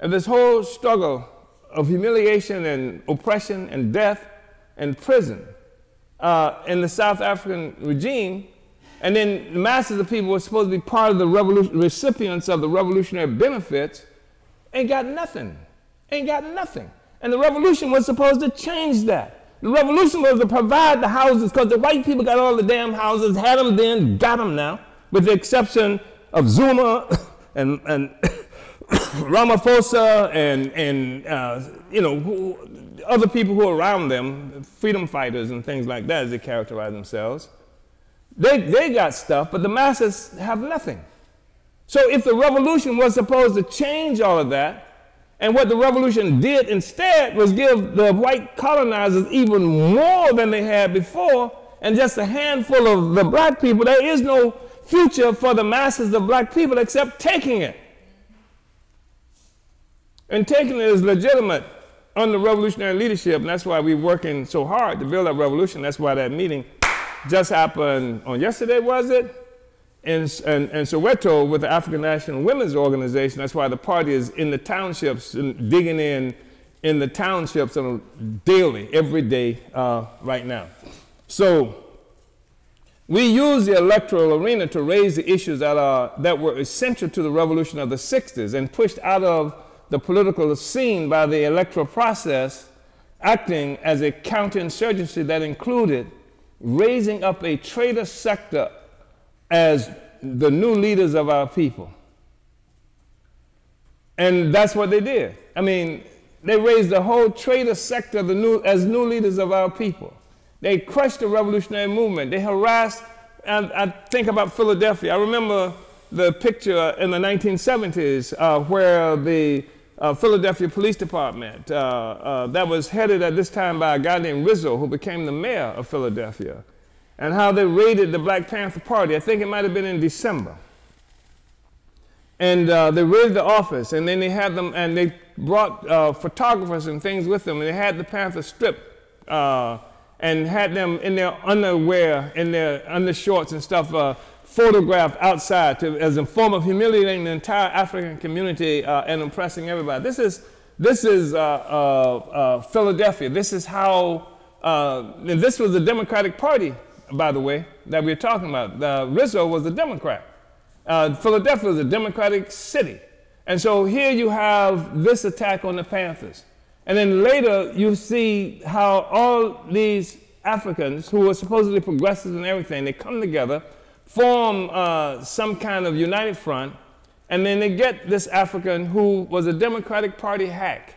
and this whole struggle of humiliation and oppression and death and prison uh, in the South African regime, and then the masses of people were supposed to be part of the recipients of the revolutionary benefits, ain't got nothing. Ain't got nothing. And the revolution was supposed to change that. The revolution was to provide the houses because the white people got all the damn houses, had them then, got them now, with the exception of Zuma and, and Ramaphosa and, and uh, you know, who, other people who are around them, freedom fighters and things like that, as they characterize themselves. They, they got stuff, but the masses have nothing. So if the revolution was supposed to change all of that, and what the revolution did instead was give the white colonizers even more than they had before, and just a handful of the black people, there is no future for the masses of black people except taking it. And taking it is legitimate under revolutionary leadership, and that's why we're working so hard to build that revolution. That's why that meeting just happened on yesterday, was it? In, in, in Soweto with the African National Women's Organization. That's why the party is in the townships, digging in in the townships daily, every day uh, right now. So we use the electoral arena to raise the issues that, are, that were essential to the revolution of the 60s and pushed out of the political scene by the electoral process, acting as a counterinsurgency that included raising up a traitor sector as the new leaders of our people. And that's what they did. I mean, they raised the whole traitor sector new, as new leaders of our people. They crushed the revolutionary movement. They harassed, and I think about Philadelphia. I remember the picture in the 1970s uh, where the uh, Philadelphia Police Department, uh, uh, that was headed at this time by a guy named Rizzo, who became the mayor of Philadelphia, and how they raided the Black Panther Party. I think it might have been in December. And uh, they raided the office, and then they had them, and they brought uh, photographers and things with them, and they had the Panther stripped uh, and had them in their underwear, in their undershorts and stuff, photographed outside to, as a form of humiliating the entire African community uh, and oppressing everybody. This is, this is uh, uh, uh Philadelphia. This is how, uh, and this was the Democratic Party, by the way, that we're talking about. Rizzo was a Democrat. Philadelphia was a Democratic city. And so here you have this attack on the Panthers. And then later you see how all these Africans who were supposedly progressive and everything, they come together form uh, some kind of united front, and then they get this African who was a Democratic Party hack.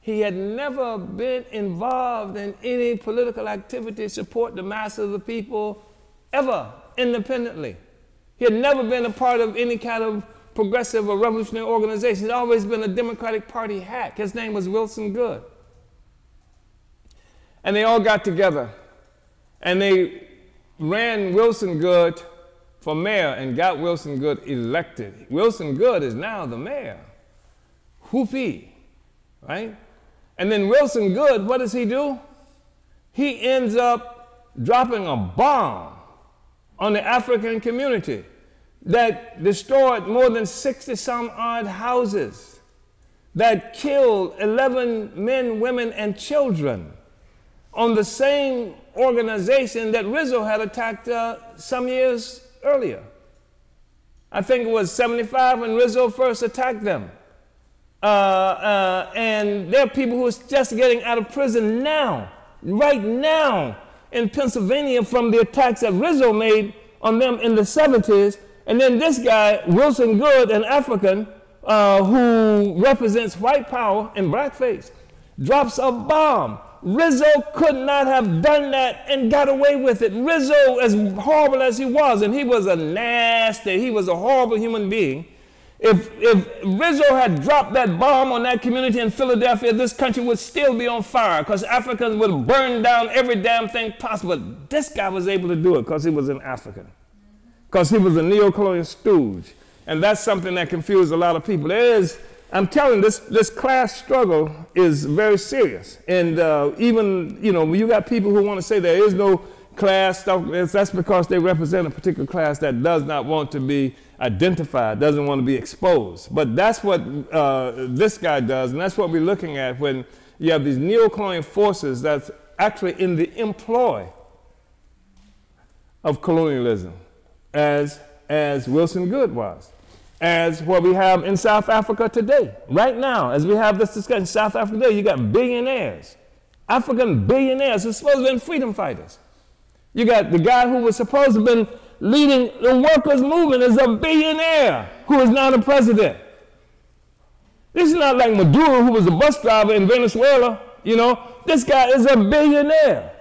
He had never been involved in any political activity to support the mass of the people ever independently. He had never been a part of any kind of progressive or revolutionary organization. He'd always been a Democratic Party hack. His name was Wilson Goode. And they all got together and they ran Wilson Goode for mayor and got Wilson Goode elected. Wilson Goode is now the mayor. Whoopee, right? And then Wilson Goode, what does he do? He ends up dropping a bomb on the African community that destroyed more than 60 some odd houses, that killed 11 men, women, and children on the same organization that Rizzo had attacked uh, some years earlier. I think it was 75 when Rizzo first attacked them. Uh, uh, and there are people who are just getting out of prison now, right now, in Pennsylvania from the attacks that Rizzo made on them in the 70s. And then this guy, Wilson Goode, an African uh, who represents white power in blackface, drops a bomb Rizzo could not have done that and got away with it. Rizzo, as horrible as he was, and he was a nasty, he was a horrible human being. If, if Rizzo had dropped that bomb on that community in Philadelphia, this country would still be on fire because Africans would burn down every damn thing possible. This guy was able to do it because he was an African, because he was a neo-colonial stooge. And that's something that confused a lot of people. There is I'm telling this, this class struggle is very serious. And uh, even, you know, you got people who want to say there is no class stuff, that's because they represent a particular class that does not want to be identified, doesn't want to be exposed. But that's what uh, this guy does, and that's what we're looking at when you have these neo-colonial forces that's actually in the employ of colonialism, as, as Wilson Goode was. As what we have in South Africa today. Right now, as we have this discussion, South Africa today, you got billionaires, African billionaires who supposed to been freedom fighters. You got the guy who was supposed to have been leading the workers' movement as a billionaire who is now the president. This is not like Maduro, who was a bus driver in Venezuela. You know, this guy is a billionaire.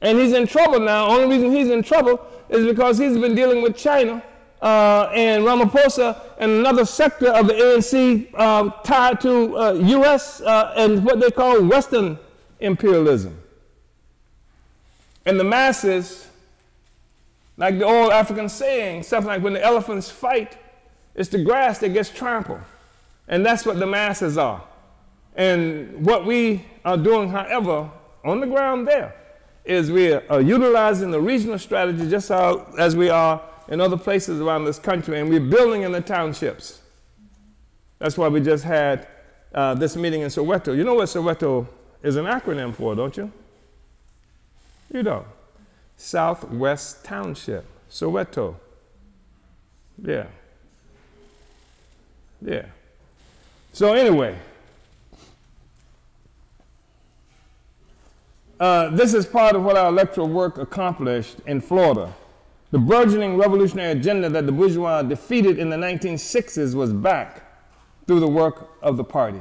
And he's in trouble now. Only reason he's in trouble is because he's been dealing with China uh, and Ramaphosa and another sector of the ANC uh, tied to uh, U.S. Uh, and what they call Western imperialism. And the masses, like the old African saying, something like when the elephants fight, it's the grass that gets trampled. And that's what the masses are. And what we are doing, however, on the ground there, is we are utilizing the regional strategy just how, as we are in other places around this country, and we're building in the townships. That's why we just had uh, this meeting in Soweto. You know what Soweto is an acronym for, don't you? You don't. Southwest Township, Soweto. Yeah. Yeah. So, anyway, uh, this is part of what our electoral work accomplished in Florida. The burgeoning revolutionary agenda that the bourgeois defeated in the 1960s was back through the work of the party.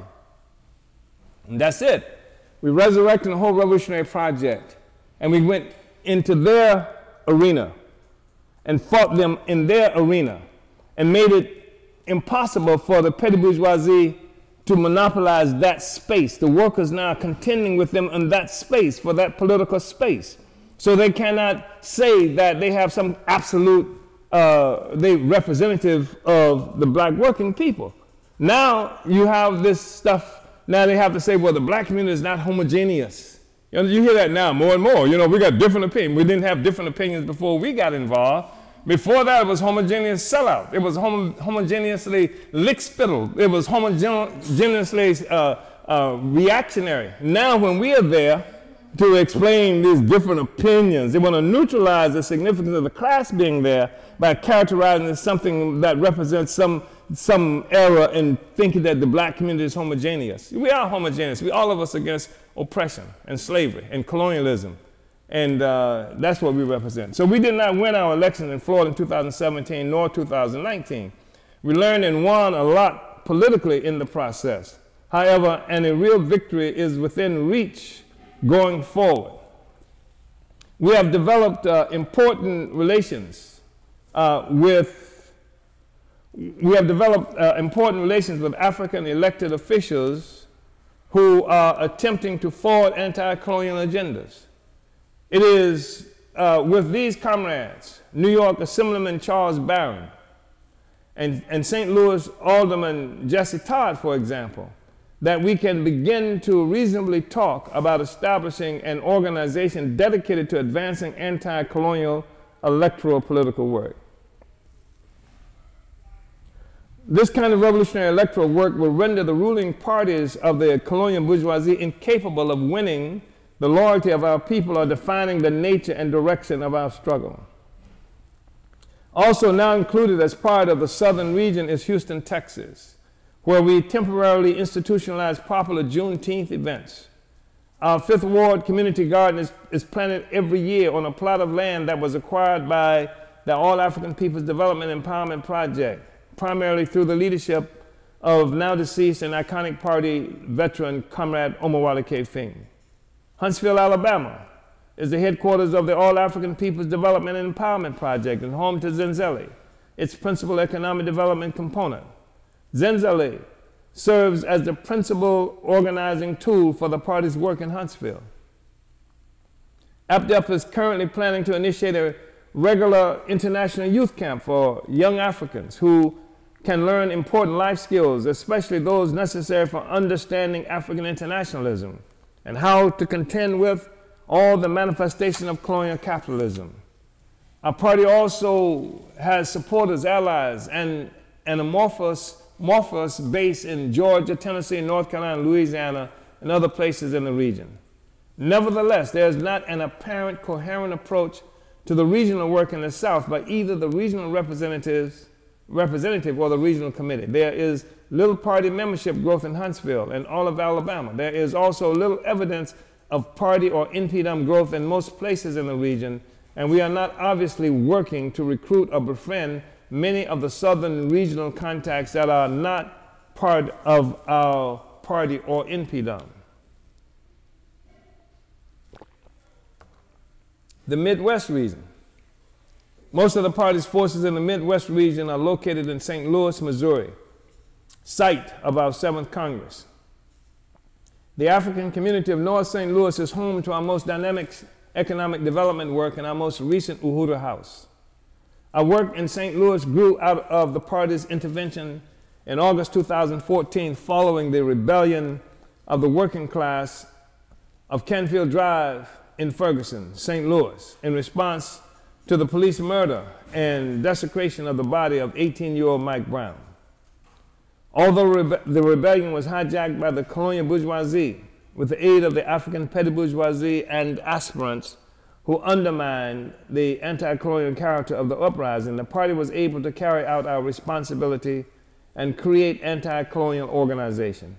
And that's it. We resurrected the whole revolutionary project and we went into their arena and fought them in their arena and made it impossible for the petty bourgeoisie to monopolize that space. The workers now contending with them in that space, for that political space. So they cannot say that they have some absolute, uh, they representative of the black working people. Now you have this stuff, now they have to say, well, the black community is not homogeneous. You, know, you hear that now more and more. You know, we got different opinions. We didn't have different opinions before we got involved. Before that, it was homogeneous sellout. It was homo homogeneously lick spittle. It was homogeneously uh, uh, reactionary. Now, when we are there to explain these different opinions, they want to neutralize the significance of the class being there by characterizing it as something that represents some, some error in thinking that the black community is homogeneous. We are homogeneous. We all of us against oppression and slavery and colonialism and uh, that's what we represent. So we did not win our election in Florida in 2017 nor 2019. We learned and won a lot politically in the process. However, and a real victory is within reach going forward. We have developed uh, important relations uh, with we have developed uh, important relations with African elected officials who are attempting to forward anti-colonial agendas. It is uh, with these comrades, New York Assemblyman Charles Barron and, and St. Louis Alderman Jesse Todd, for example, that we can begin to reasonably talk about establishing an organization dedicated to advancing anti-colonial electoral political work. This kind of revolutionary electoral work will render the ruling parties of the colonial bourgeoisie incapable of winning the loyalty of our people or defining the nature and direction of our struggle. Also, now included as part of the southern region is Houston, Texas, where we temporarily institutionalized popular Juneteenth events. Our Fifth Ward Community Garden is, is planted every year on a plot of land that was acquired by the All African Peoples Development Empowerment Project, primarily through the leadership of now deceased and iconic party veteran Comrade Omowale K. Fing. Huntsville, Alabama is the headquarters of the All African Peoples Development and Empowerment Project and home to Zenzele, its principal economic development component. Zenzele serves as the principal organizing tool for the party's work in Huntsville. APDEP is currently planning to initiate a regular international youth camp for young Africans who can learn important life skills, especially those necessary for understanding African internationalism and how to contend with all the manifestation of colonial capitalism. Our party also has supporters, allies, and an amorphous, amorphous base in Georgia, Tennessee, North Carolina, Louisiana, and other places in the region. Nevertheless, there is not an apparent coherent approach to the regional work in the South by either the regional representatives representative or the regional committee. There is little party membership growth in Huntsville and all of Alabama. There is also little evidence of party or InPDUM growth in most places in the region, and we are not obviously working to recruit or befriend many of the southern regional contacts that are not part of our party or InPDUM. The Midwest region. Most of the party's forces in the Midwest region are located in St. Louis, Missouri, site of our 7th Congress. The African community of North St. Louis is home to our most dynamic economic development work and our most recent Uhuru House. Our work in St. Louis grew out of the party's intervention in August 2014 following the rebellion of the working class of Canfield Drive in Ferguson, St. Louis, in response to the police murder and desecration of the body of 18 year old Mike Brown. Although rebe the rebellion was hijacked by the colonial bourgeoisie with the aid of the African petty bourgeoisie and aspirants who undermined the anti colonial character of the uprising, the party was able to carry out our responsibility and create anti colonial organization.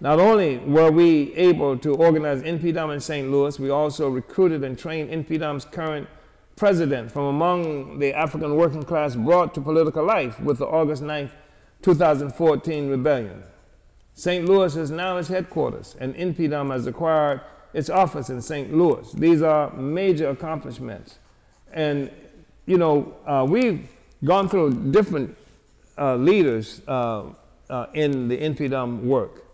Not only were we able to organize InPDUM in St. Louis, we also recruited and trained InPDUM's current president from among the African working class brought to political life with the August 9th 2014 rebellion. St. Louis is now its headquarters, and InPDUM has acquired its office in St. Louis. These are major accomplishments. And, you know, uh, we've gone through different uh, leaders uh, uh in the InPDUM work.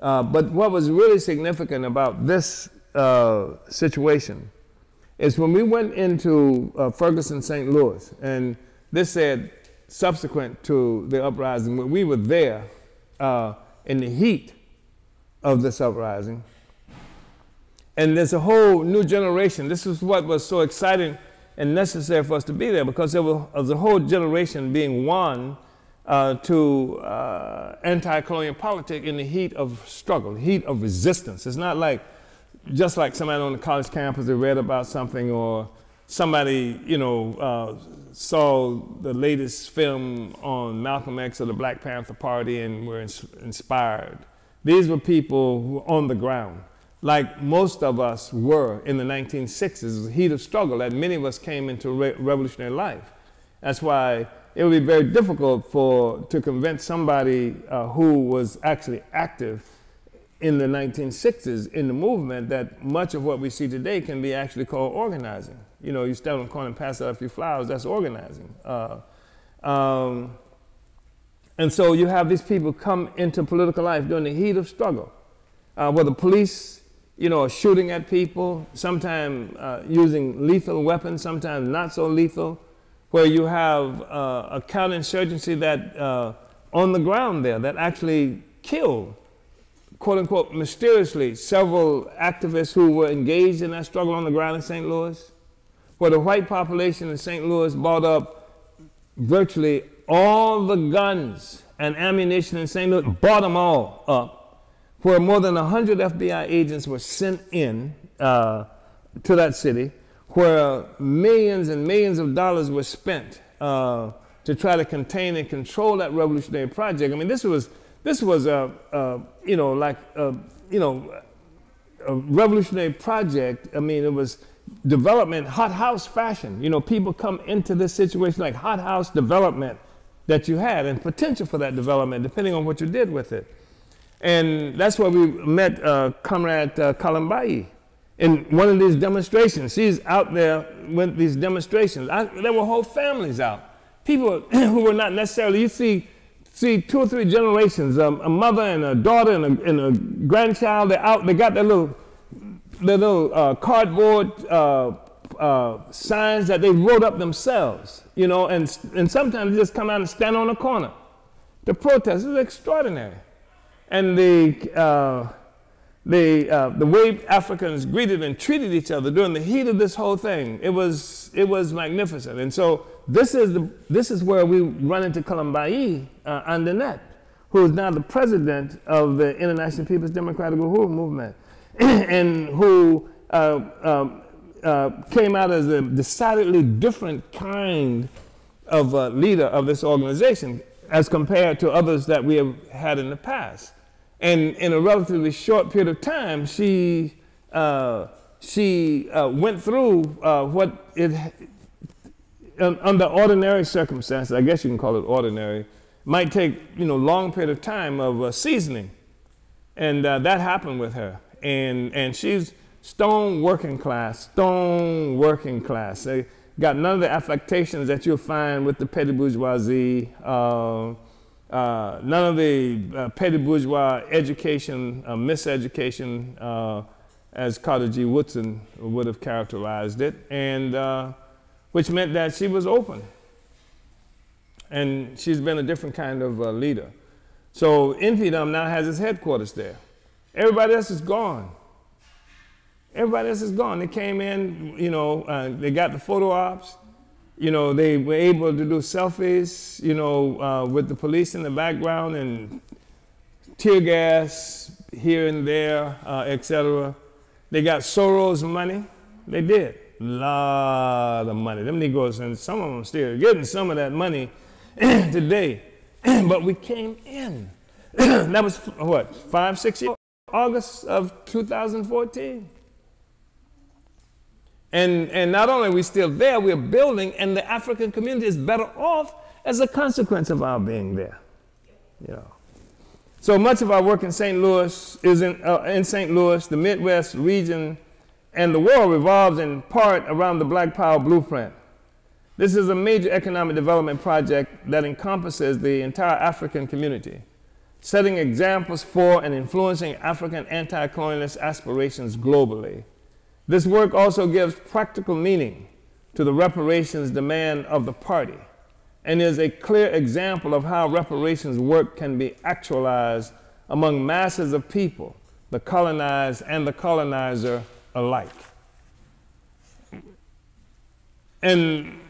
Uh, but what was really significant about this uh, situation is when we went into Ferguson, St. Louis, and this said subsequent to the uprising, when we were there in the heat of this uprising. And there's a whole new generation. This is what was so exciting and necessary for us to be there because there was a whole generation being won uh, to uh, anti colonial politics in the heat of struggle, heat of resistance. It's not like just like somebody on the college campus that read about something or somebody, you know, uh, saw the latest film on Malcolm X or the Black Panther Party and were ins inspired. These were people who were on the ground, like most of us were in the 1960s, the heat of struggle that many of us came into re revolutionary life. That's why it would be very difficult for to convince somebody uh, who was actually active in the 1960s in the movement that much of what we see today can be actually called organizing you know, you stand on the corner and pass out a few flowers, that's organizing. Uh, um, and so you have these people come into political life during the heat of struggle, uh, where the police, you know, shooting at people, sometimes uh, using lethal weapons, sometimes not so lethal, where you have uh, a counterinsurgency that uh, on the ground there that actually killed, quote unquote, mysteriously several activists who were engaged in that struggle on the ground in St. Louis where the white population in St. Louis bought up virtually all the guns and ammunition in St. Louis, bought them all up, where more than 100 FBI agents were sent in uh, to that city, where millions and millions of dollars were spent uh, to try to contain and control that revolutionary project. I mean, this was this was a, a you know like a, you know a revolutionary project. I mean, it was development, hothouse fashion. You know, people come into this situation like hothouse development that you had and potential for that development depending on what you did with it. And that's where we met uh, Comrade uh, Kalambayi in one of these demonstrations. She's out there with these demonstrations. I, there were whole families out. People who were not necessarily, you see, see two or three generations, um, a mother and a daughter and a, and a grandchild, they're out, they got their little little uh, cardboard uh, uh, signs that they wrote up themselves, you know, and, and sometimes they just come out and stand on a corner. The protest is extraordinary. And the, uh, the, uh, the way Africans greeted and treated each other during the heat of this whole thing, it was, it was magnificent. And so this is, the, this is where we run into Kalambayi uh, who is now the president of the International People's Democratic Movement. and who uh, um, uh, came out as a decidedly different kind of leader of this organization as compared to others that we have had in the past. And in a relatively short period of time, she, uh, she uh, went through uh, what it, under ordinary circumstances, I guess you can call it ordinary, might take you know long period of time of uh, seasoning, and uh, that happened with her. And and she's stone working class, stone working class. They got none of the affectations that you'll find with the petty bourgeoisie. Uh, uh none of the uh, petty bourgeois education, uh, miseducation, as Carter G. Woodson would have characterized it, and which meant that she was open and she's been a different kind of uh, leader. So InPDUM now has its headquarters there. Everybody else is gone. Everybody else is gone. They came in, you know, uh, they got the photo ops. You know, they were able to do selfies, you know, uh, with the police in the background and tear gas here and there, uh, etc. They got Soros money. They did. A lot of money. Them Negroes, and some of them still getting some of that money today. but we came in. that was what, five, six years? August of 2014. And, and not only are we still there, we're building, and the African community is better off as a consequence of our being there. You know. So much of our work in St. Louis is in, uh, in St. Louis, the Midwest region, and the world revolves in part around the Black Power blueprint. This is a major economic development project that encompasses the entire African community, setting examples for and influencing African anti-colonialist aspirations globally. This work also gives practical meaning to the reparations demand of the party and is a clear example of how reparations work can be actualized among masses of people, the colonized and the colonizer alike. And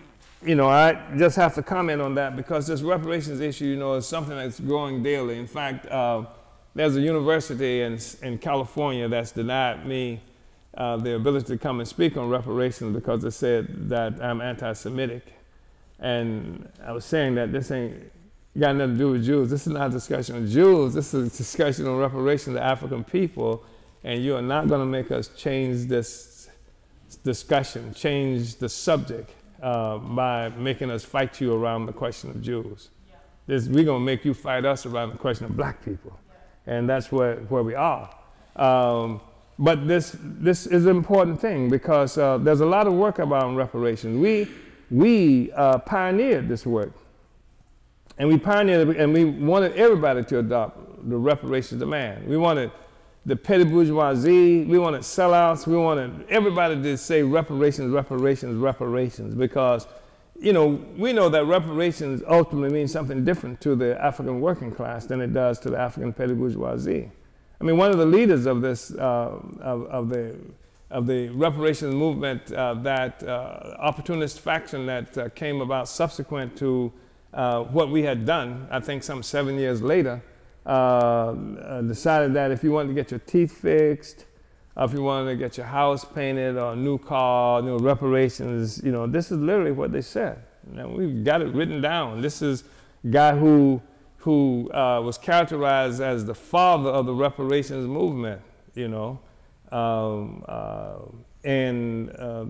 you know, I just have to comment on that because this reparations issue, you know, is something that's growing daily. In fact, uh, there's a university in, in California that's denied me uh, the ability to come and speak on reparations because they said that I'm anti-Semitic. And I was saying that this ain't got nothing to do with Jews. This is not a discussion on Jews. This is a discussion on reparations to African people. And you are not going to make us change this discussion, change the subject uh, by making us fight you around the question of Jews. Yeah. This, we're going to make you fight us around the question of black people. Yeah. And that's where, where we are. Um, but this, this is an important thing because uh, there's a lot of work about reparations. We, we uh, pioneered this work. And we pioneered and we wanted everybody to adopt the reparations demand. We wanted the petty bourgeoisie. We wanted sellouts. We wanted everybody to say reparations, reparations, reparations, because, you know, we know that reparations ultimately means something different to the African working class than it does to the African petty bourgeoisie. I mean, one of the leaders of this, uh, of, of, the, of the reparations movement, uh, that uh, opportunist faction that uh, came about subsequent to uh, what we had done, I think some seven years later, decided that if you wanted to get your teeth fixed, if you wanted to get your house painted or a new car, new reparations, you know, this is literally what they said. And we've got it written down. This is guy who, who uh, was characterized as the father of the reparations movement, you know. Um, uh, and uh,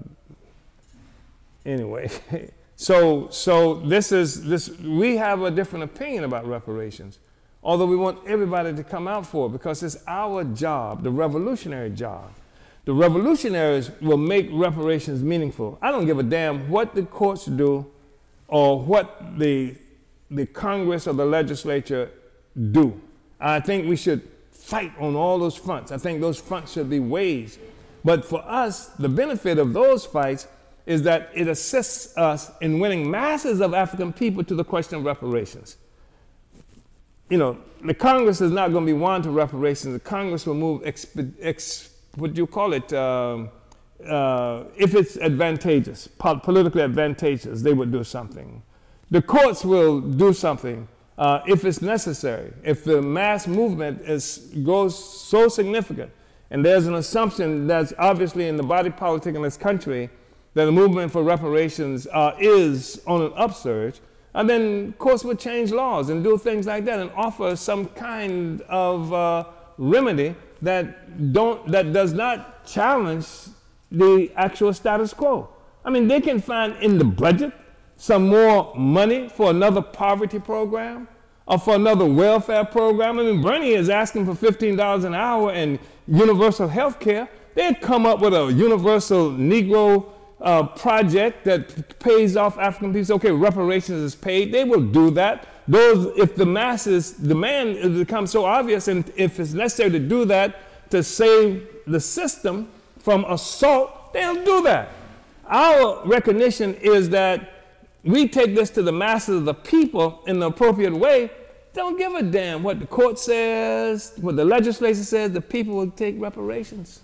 anyway, so, so this is, this, we have a different opinion about reparations. Although we want everybody to come out for it because it's our job, the revolutionary job. The revolutionaries will make reparations meaningful. I don't give a damn what the courts do or what the, the Congress or the legislature do. I think we should fight on all those fronts. I think those fronts should be waged. But for us, the benefit of those fights is that it assists us in winning masses of African people to the question of reparations you know, the Congress is not going to be one to reparations. The Congress will move, exp, what do you call it? Um, uh, if it's advantageous, po politically advantageous, they would do something. The courts will do something uh, if it's necessary. If the mass movement is, goes so significant, and there's an assumption that's obviously in the body politic in this country that the movement for reparations uh, is on an upsurge, and then courts would change laws and do things like that and offer some kind of uh, remedy that don't that does not challenge the actual status quo. I mean, they can find in the budget some more money for another poverty program or for another welfare program. I mean, Bernie is asking for $15 an hour and universal health care. They'd come up with a universal Negro uh, project that pays off African people. Okay, reparations is paid. They will do that. Those, if the masses demand it becomes so obvious, and if it's necessary to do that to save the system from assault, they'll do that. Our recognition is that we take this to the masses of the people in the appropriate way. Don't give a damn what the court says, what the legislature says, the people will take reparations.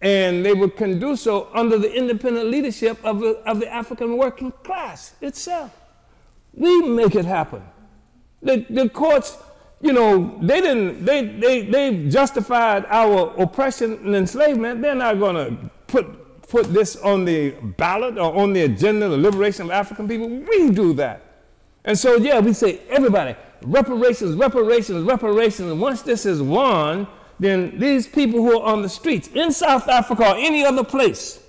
And they will, can do so under the independent leadership of the, of the African working class itself. We make it happen. The, the courts, you know, they didn't, they, they, they justified our oppression and enslavement. They're not going to put, put this on the ballot or on the agenda, the liberation of African people. We do that. And so, yeah, we say, everybody, reparations, reparations, reparations. And once this is won, then these people who are on the streets in South Africa or any other place,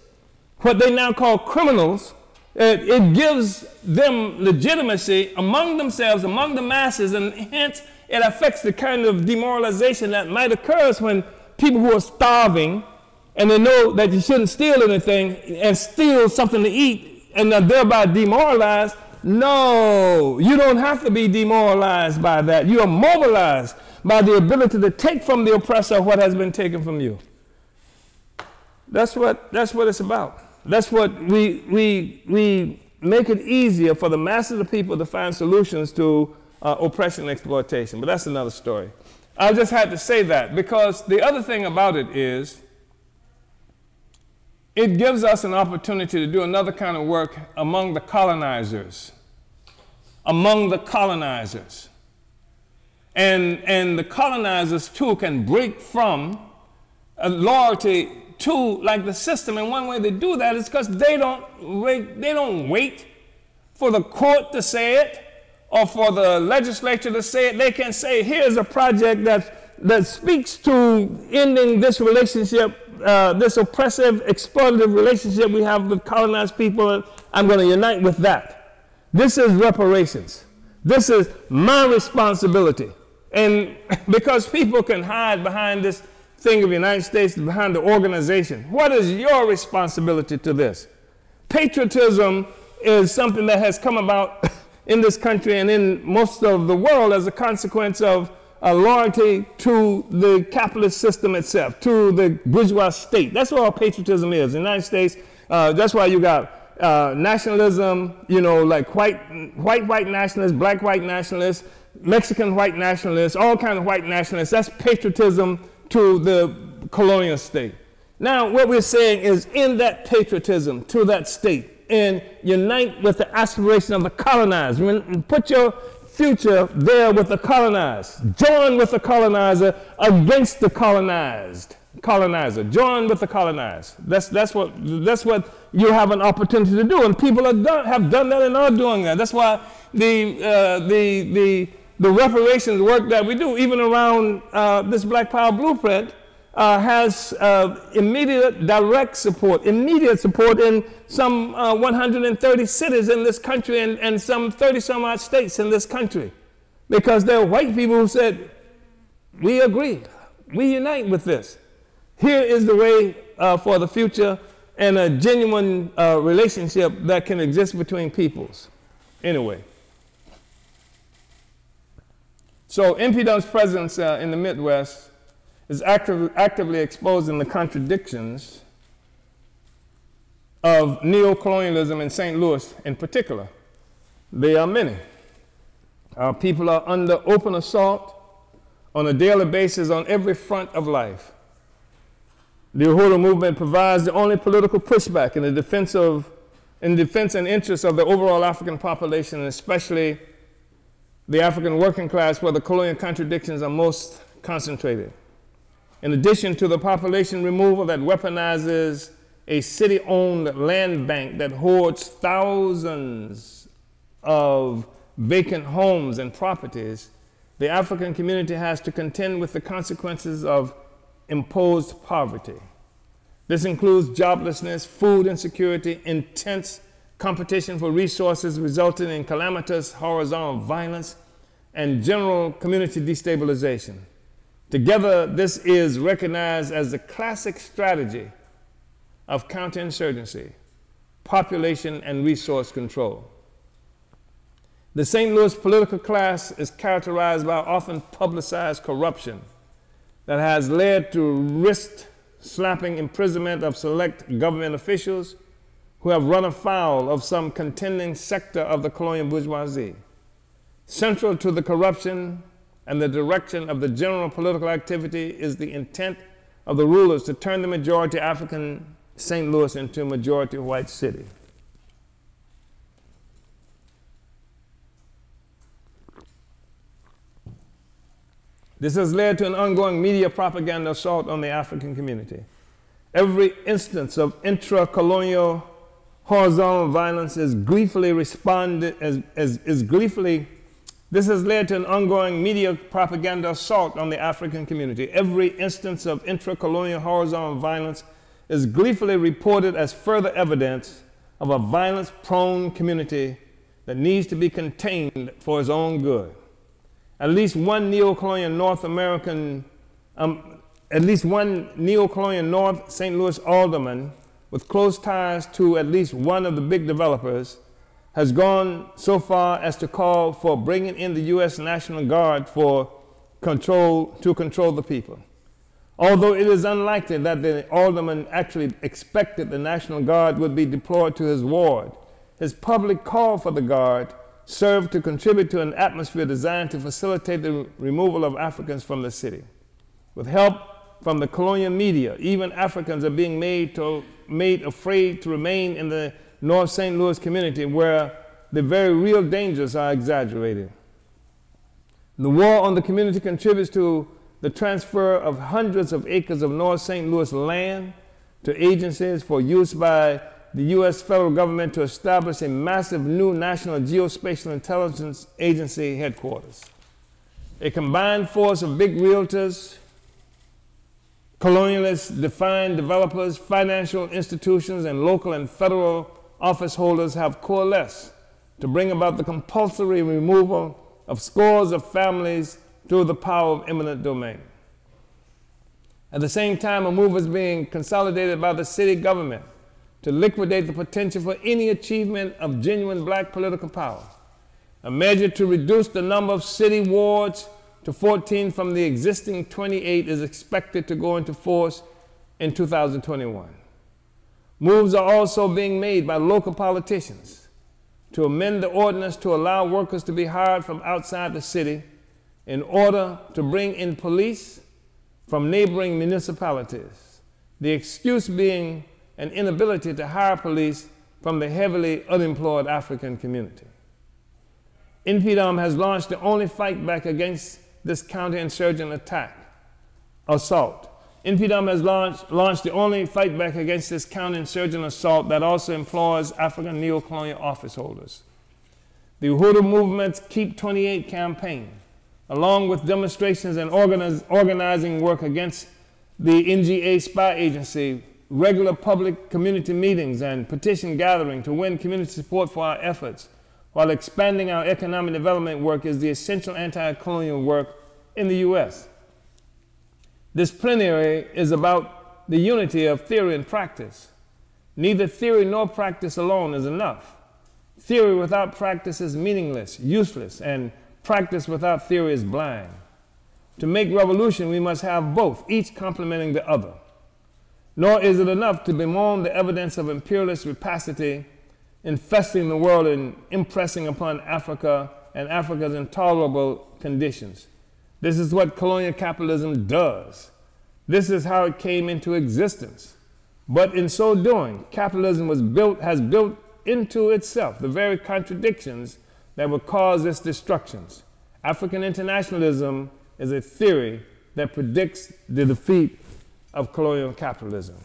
what they now call criminals, it, it gives them legitimacy among themselves, among the masses, and hence it affects the kind of demoralization that might occur when people who are starving and they know that you shouldn't steal anything and steal something to eat and are thereby demoralized. No, you don't have to be demoralized by that. You are mobilized by the ability to take from the oppressor what has been taken from you. That's what, that's what it's about. That's what we, we, we make it easier for the masses of people to find solutions to uh, oppression and exploitation. But that's another story. I just had to say that because the other thing about it is it gives us an opportunity to do another kind of work among the colonizers. Among the colonizers. And, and the colonizers, too, can break from a loyalty to like the system. And one way they do that is because they don't wait, they don't wait for the court to say it or for the legislature to say it. They can say, here's a project that, that speaks to ending this relationship, uh, this oppressive, exploitative relationship we have with colonized people. I'm going to unite with that. This is reparations. This is my responsibility. And because people can hide behind this thing of the United States behind the organization. What is your responsibility to this? Patriotism is something that has come about in this country and in most of the world as a consequence of a loyalty to the capitalist system itself, to the bourgeois state. That's what all patriotism is. In the United States, uh, that's why you got uh, nationalism, you know, like white, white, white nationalists, black, white nationalists, Mexican white nationalists, all kinds of white nationalists. That's patriotism to the colonial state. Now, what we're saying is in that patriotism to that state and unite with the aspiration of the colonized. Put your future there with the colonized. Join with the colonizer against the colonized. Colonizer. Join with the colonized. That's, that's, what, that's what you have an opportunity to do. And people have done, have done that and are doing that. That's why the, uh, the, the the reparations work that we do, even around uh, this Black Power blueprint, uh, has uh, immediate direct support, immediate support in some uh, 130 cities in this country and, and some 30 some odd states in this country. Because there are white people who said, we agree, we unite with this. Here is the way uh, for the future and a genuine uh, relationship that can exist between peoples. Anyway. So NPW's presence uh, in the Midwest is active, actively exposing the contradictions of neo-colonialism in St. Louis in particular. They are many. Our people are under open assault on a daily basis on every front of life. The Uhuru movement provides the only political pushback in the defense of in defense and interest of the overall African population, and especially the African working class where the colonial contradictions are most concentrated. In addition to the population removal that weaponizes a city owned land bank that hoards thousands of vacant homes and properties, the African community has to contend with the consequences of imposed poverty. This includes joblessness, food insecurity, intense competition for resources resulting in calamitous horizontal violence, and general community destabilization. Together, this is recognized as the classic strategy of counterinsurgency, population, and resource control. The St. Louis political class is characterized by often publicized corruption that has led to wrist slapping imprisonment of select government officials who have run afoul of some contending sector of the colonial bourgeoisie. Central to the corruption and the direction of the general political activity is the intent of the rulers to turn the majority African St. Louis into a majority white city. This has led to an ongoing media propaganda assault on the African community. Every instance of intra-colonial horizontal violence is gleefully responded, as, as, is gleefully, this has led to an ongoing media propaganda assault on the African community. Every instance of intra-colonial horizontal violence is gleefully reported as further evidence of a violence-prone community that needs to be contained for its own good. At least one neo-colonial North American, um, at least one neo-colonial North St. Louis alderman with close ties to at least one of the big developers, has gone so far as to call for bringing in the U.S. National Guard for control, to control the people. Although it is unlikely that the alderman actually expected the National Guard would be deployed to his ward, his public call for the Guard served to contribute to an atmosphere designed to facilitate the removal of Africans from the city. With help from the colonial media, even Africans are being made to made afraid to remain in the North St. Louis community where the very real dangers are exaggerated. The war on the community contributes to the transfer of hundreds of acres of North St. Louis land to agencies for use by the U.S. federal government to establish a massive new national geospatial intelligence agency headquarters. A combined force of big realtors, Colonialists, defined developers, financial institutions, and local and federal office holders have coalesced to bring about the compulsory removal of scores of families through the power of eminent domain. At the same time, a move is being consolidated by the city government to liquidate the potential for any achievement of genuine black political power. A measure to reduce the number of city wards to 14 from the existing 28 is expected to go into force in 2021. Moves are also being made by local politicians to amend the ordinance to allow workers to be hired from outside the city in order to bring in police from neighboring municipalities. The excuse being an inability to hire police from the heavily unemployed African community. InPDUM has launched the only fight back against this counterinsurgent attack, assault. InPDUM has launched, launched the only fight back against this counterinsurgent assault that also employs African neocolonial office holders. The Uhuru Movement's Keep 28 campaign, along with demonstrations and organiz organizing work against the NGA spy agency, regular public community meetings, and petition gathering to win community support for our efforts, while expanding our economic development work is the essential anti-colonial work in the U.S. This plenary is about the unity of theory and practice. Neither theory nor practice alone is enough. Theory without practice is meaningless, useless, and practice without theory is blind. To make revolution, we must have both, each complementing the other. Nor is it enough to bemoan the evidence of imperialist rapacity infesting the world and impressing upon Africa and Africa's intolerable conditions. This is what colonial capitalism does. This is how it came into existence. But in so doing, capitalism was built, has built into itself the very contradictions that would cause its destructions. African internationalism is a theory that predicts the defeat of colonial capitalism.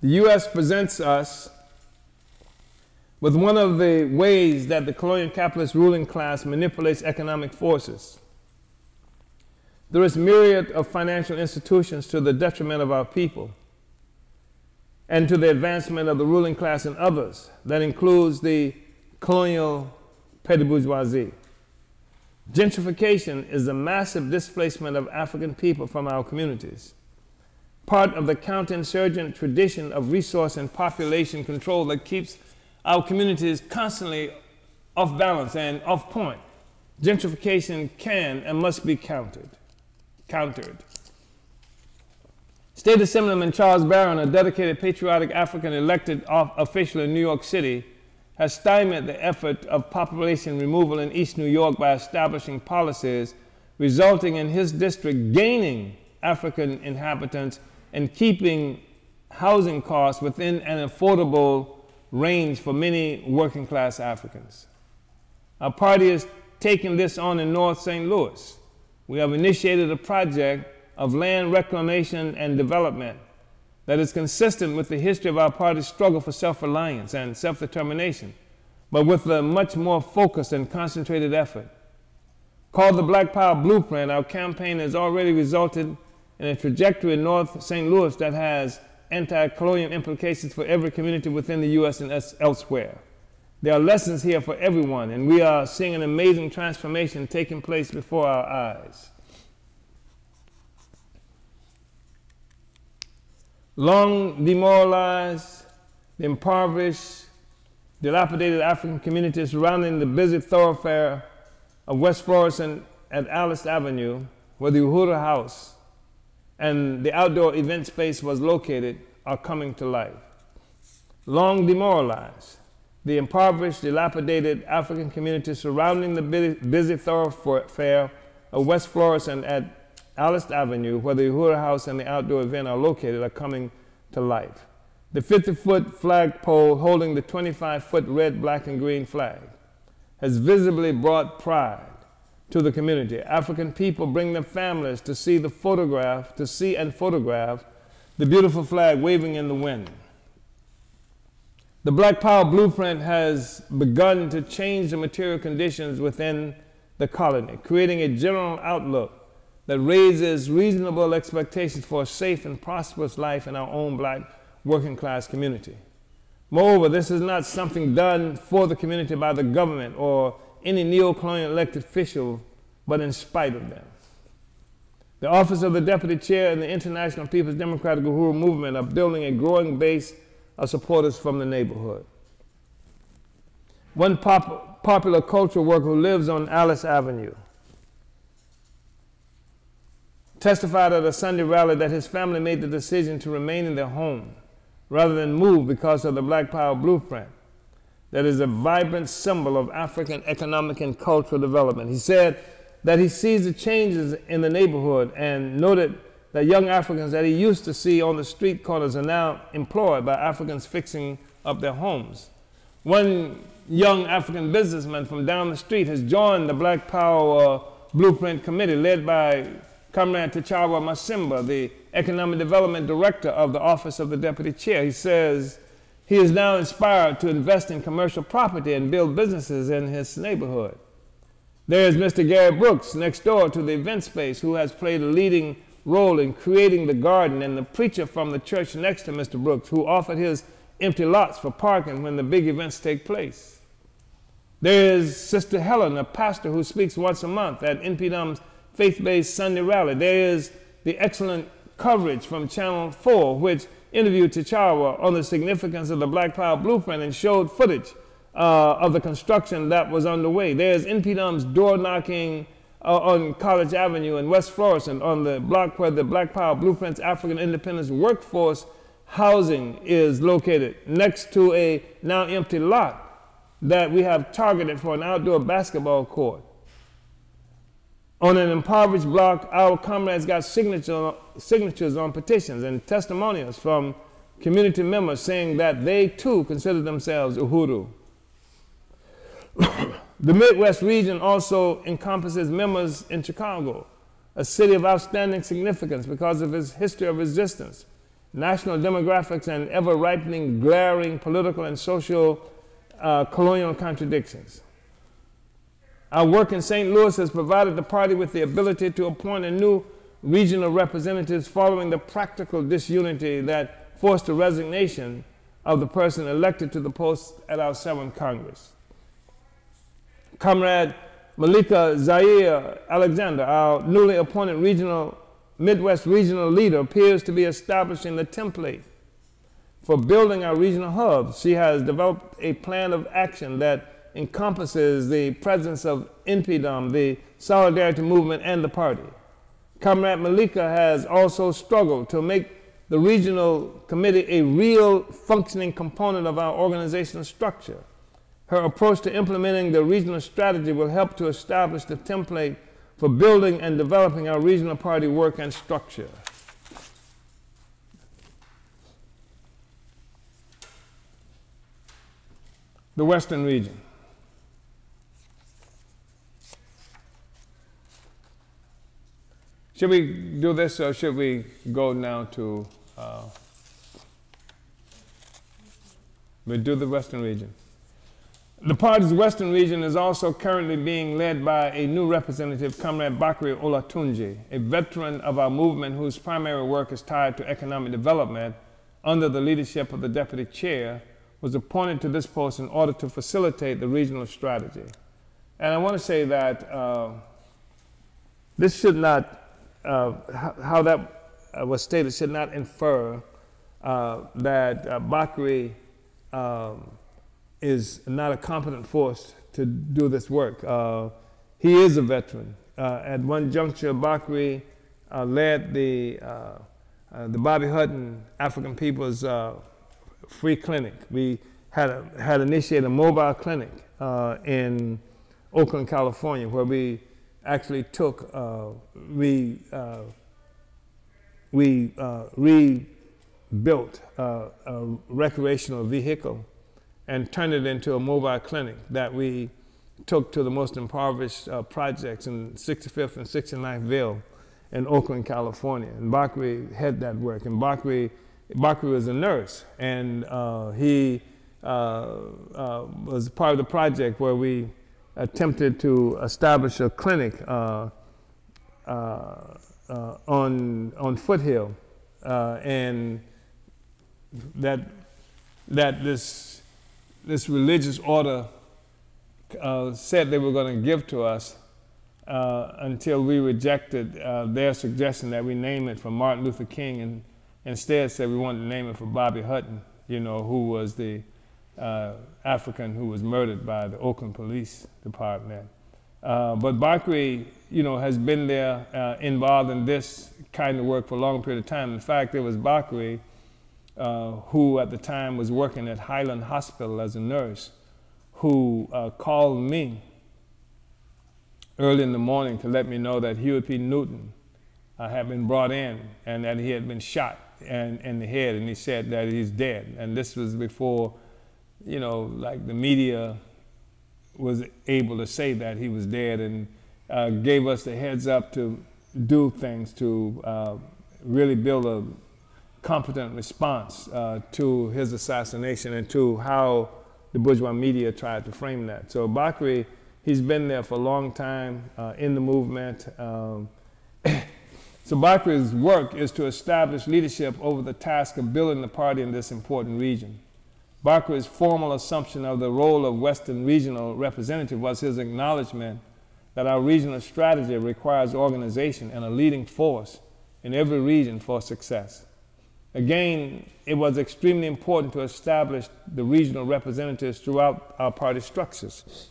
The U.S. presents us with one of the ways that the colonial capitalist ruling class manipulates economic forces. There is myriad of financial institutions to the detriment of our people and to the advancement of the ruling class and others. That includes the colonial petty bourgeoisie. Gentrification is the massive displacement of African people from our communities, part of the counterinsurgent tradition of resource and population control that keeps our community is constantly off balance and off point. Gentrification can and must be countered. countered. State Assemblyman Charles Barron, a dedicated patriotic African elected official in New York City, has stymied the effort of population removal in East New York by establishing policies resulting in his district gaining African inhabitants and keeping housing costs within an affordable range for many working class Africans. Our party is taking this on in North St. Louis. We have initiated a project of land reclamation and development that is consistent with the history of our party's struggle for self reliance and self determination, but with a much more focused and concentrated effort. Called the Black Power Blueprint, our campaign has already resulted in a trajectory in North St. Louis that has anti colonial implications for every community within the U.S. and elsewhere. There are lessons here for everyone, and we are seeing an amazing transformation taking place before our eyes. long demoralized, impoverished, dilapidated African communities surrounding the busy thoroughfare of West Florissant at Alice Avenue, where the Uhuru House and the outdoor event space was located, are coming to life. Long demoralized, the impoverished, dilapidated African communities surrounding the busy thoroughfare of West Florissant at Alice Avenue, where the Uhuru House and the outdoor event are located, are coming to life. The 50 foot flagpole holding the 25 foot red, black, and green flag has visibly brought pride to the community. African people bring their families to see the photograph, to see and photograph the beautiful flag waving in the wind. The Black Power Blueprint has begun to change the material conditions within the colony, creating a general outlook that raises reasonable expectations for a safe and prosperous life in our own black working class community. Moreover, this is not something done for the community by the government or any neo-colonial elected official, but in spite of them. The office of the deputy chair and the International People's Democratic Uhuru Movement are building a growing base of supporters from the neighborhood. One pop popular cultural worker who lives on Alice Avenue testified at a Sunday rally that his family made the decision to remain in their home rather than move because of the Black Power blueprint that is a vibrant symbol of African economic and cultural development. He said that he sees the changes in the neighborhood and noted that young Africans that he used to see on the street corners are now employed by Africans fixing up their homes. One young African businessman from down the street has joined the Black Power Blueprint Committee led by Comrade Tachawa Masimba, the Economic Development Director of the Office of the Deputy Chair. He says he is now inspired to invest in commercial property and build businesses in his neighborhood. There is Mr. Gary Brooks next door to the event space who has played a leading role in creating the garden and the preacher from the church next to Mr. Brooks who offered his empty lots for parking when the big events take place. There is Sister Helen, a pastor who speaks once a month at InPDUM's faith-based Sunday rally. There is the excellent coverage from Channel 4, which interviewed T'Challa on the significance of the Black Power Blueprint and showed footage uh, of the construction that was underway. There's InPDUM's door knocking uh, on College Avenue in West Florissant on the block where the Black Power Blueprint's African Independence Workforce Housing is located next to a now empty lot that we have targeted for an outdoor basketball court. On an impoverished block, our comrades got signature, signatures on petitions and testimonials from community members saying that they too consider themselves Uhuru. the Midwest region also encompasses members in Chicago, a city of outstanding significance because of its history of resistance national demographics, and ever ripening, glaring political and social uh, colonial contradictions. Our work in St. Louis has provided the party with the ability to appoint a new regional representatives following the practical disunity that forced the resignation of the person elected to the post at our seventh Congress. Comrade Malika Zaire Alexander, our newly appointed regional Midwest regional leader, appears to be establishing the template for building our regional hubs. She has developed a plan of action that encompasses the presence of InPDUM, the Solidarity Movement, and the party. Comrade Malika has also struggled to make the regional committee a real functioning component of our organizational structure. Her approach to implementing the regional strategy will help to establish the template for building and developing our regional party work and structure. The Western region. Should we do this or should we go now to, uh, we do the Western region? The party's Western region is also currently being led by a new representative, Comrade Bakri Olatunji, a veteran of our movement whose primary work is tied to economic development under the leadership of the deputy chair, was appointed to this post in order to facilitate the regional strategy. And I want to say that uh, this should not uh, how that uh, was stated should not infer uh, that uh, Bakri um, is not a competent force to do this work. He is a veteran. At one juncture, Bakri led the, the Bobby Hutton African People's Free Clinic. We had, a, had initiated a mobile clinic in Oakland, California, where we actually took, uh, we, uh, we uh, rebuilt uh, a recreational vehicle and turned it into a mobile clinic that we took to the most impoverished uh, projects in 65th and 69th Ville in Oakland, California. And Bakri had that work. And Bakri, Bakri was a nurse, and uh, he was part of the project where we attempted to establish a clinic uh, uh, uh, on, on Foothill, uh, and that, that this, this religious order said they were going to give to us until we rejected their suggestion that we name it for Martin Luther King and instead said we wanted to name it for Bobby Hutton, you know, who was the uh, African who was murdered by the Oakland Police Department. Uh, but Bakri, you know, has been there uh, involved in this kind of work for a long period of time. In fact, it was Bakri uh, who at the time was working at Highland Hospital as a nurse who uh, called me early in the morning to let me know that Huey P. Newton uh, had been brought in and that he had been shot in the head and he said that he's dead. And this was before you know, like the media was able to say that he was dead and uh, gave us the heads up to do things to uh, really build a competent response uh, to his assassination and to how the bourgeois media tried to frame that. So Bakri, he's been there for a long time uh, in the movement. Um, so Bakri's work is to establish leadership over the task of building the party in this important region. Bakri's formal assumption of the role of Western regional representative was his acknowledgement that our regional strategy requires organization and a leading force in every region for success. Again, it was extremely important to establish the regional representatives throughout our party structures.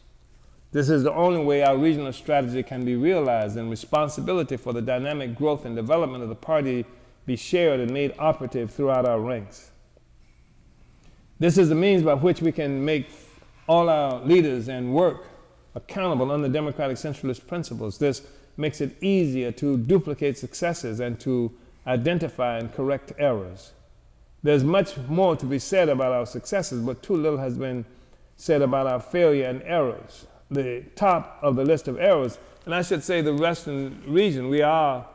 This is the only way our regional strategy can be realized and responsibility for the dynamic growth and development of the party be shared and made operative throughout our ranks. This is the means by which we can make all our leaders and work accountable under democratic centralist principles. This makes it easier to duplicate successes and to identify and correct errors. There's much more to be said about our successes, but too little has been said about our failure and errors. The top of the list of errors, and I should say the Western region, we are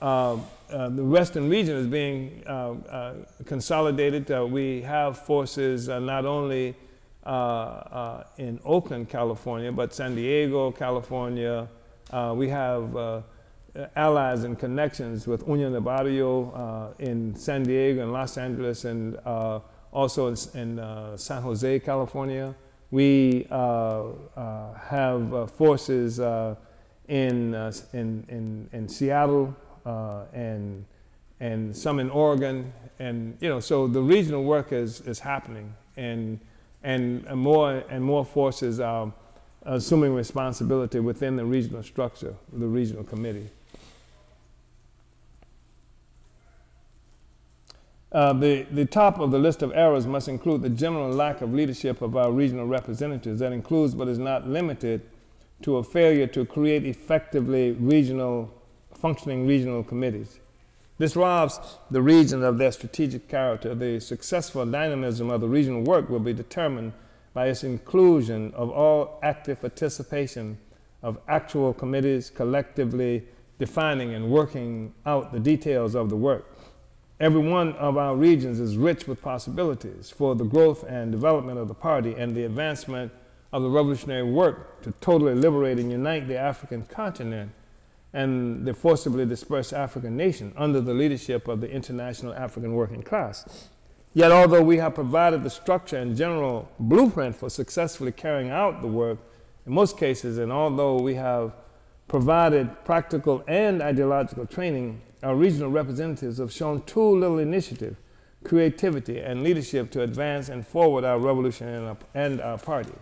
uh, uh, the western region is being uh, uh, consolidated. We have forces not only in Oakland, California, but San Diego, California. We have allies and connections with Union del Barrio in San Diego and Los Angeles and also in, in uh, San Jose, California. We uh, uh, have forces in, in, in, in Seattle uh, and, and some in Oregon. And, you know, so the regional work is, is happening. And, and more and more forces are assuming responsibility within the regional structure, the regional committee. Uh, the, the top of the list of errors must include the general lack of leadership of our regional representatives. That includes but is not limited to a failure to create effectively regional, functioning regional committees. This robs the region of their strategic character. The successful dynamism of the regional work will be determined by its inclusion of all active participation of actual committees collectively defining and working out the details of the work. Every one of our regions is rich with possibilities for the growth and development of the party and the advancement of the revolutionary work to totally liberate and unite the African continent and the forcibly dispersed African nation under the leadership of the international African working class. Yet, although we have provided the structure and general blueprint for successfully carrying out the work, in most cases, and although we have provided practical and ideological training, our regional representatives have shown too little initiative, creativity, and leadership to advance and forward our revolution and our, and our party.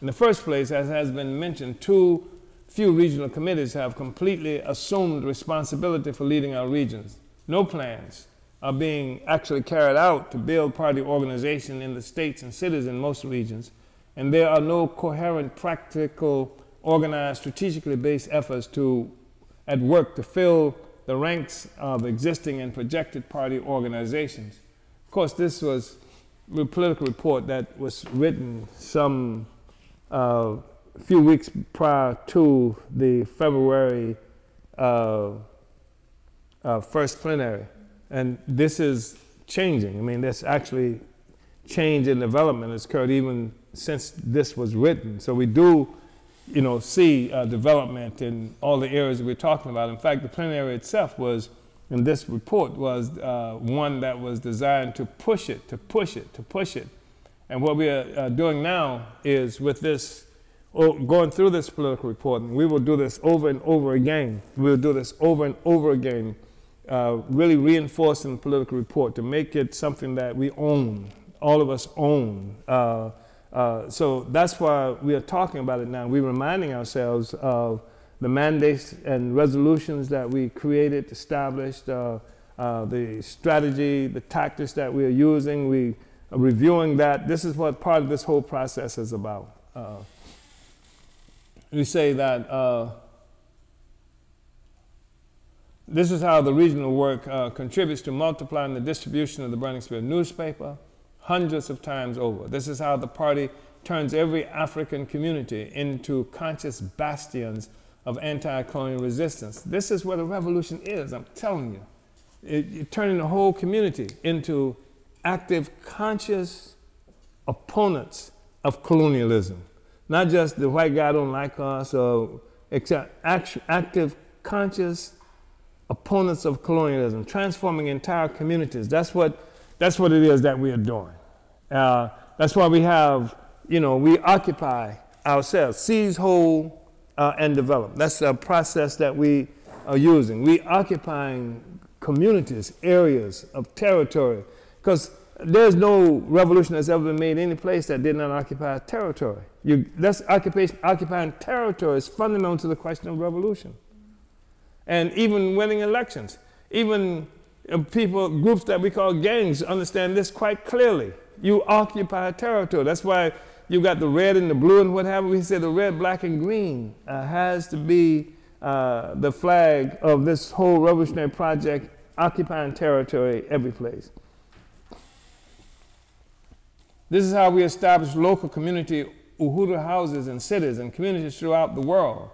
In the first place, as has been mentioned, too few regional committees have completely assumed responsibility for leading our regions. No plans are being actually carried out to build party organization in the states and cities in most regions, and there are no coherent, practical, organized, strategically based efforts to at work to fill the ranks of existing and projected party organizations. Of course, this was a political report that was written some uh, few weeks prior to the February uh, uh, first plenary. And this is changing. I mean, there's actually change in development has occurred even since this was written. So we do, you know, see uh, development in all the areas that we're talking about. In fact, the plenary itself was, in this report, was uh, one that was designed to push it, to push it, to push it. And what we are uh, doing now is with this, going through this political report, and we will do this over and over again. We'll do this over and over again uh, really reinforcing the political report to make it something that we own, all of us own. Uh, uh, so that's why we are talking about it now. We're reminding ourselves of the mandates and resolutions that we created, established, uh, uh, the strategy, the tactics that we are using. We are reviewing that. This is what part of this whole process is about. We say that this is how the regional work uh, contributes to multiplying the distribution of the Burning newspaper hundreds of times over. This is how the party turns every African community into conscious bastions of anti-colonial resistance. This is where the revolution is, I'm telling you. It, you're turning the whole community into active, conscious opponents of colonialism. Not just the white guy don't like us, or except active, conscious opponents of colonialism, transforming entire communities. That's what, that's what it is that we are doing. Uh, that's why we have, you know, we occupy ourselves, seize, hold, uh, and develop. That's a process that we are using. We occupying communities, areas of territory, because there's no revolution that's ever been made in any place that did not occupy territory. You, that's occupation, occupying territory is fundamental to the question of revolution and even winning elections. Even uh, people, groups that we call gangs, understand this quite clearly. You occupy territory. That's why you got the red and the blue and what have. We say the red, black, and green uh, has to be uh, the flag of this whole revolutionary project, occupying territory every place. This is how we establish local community Uhuru houses in cities and communities throughout the world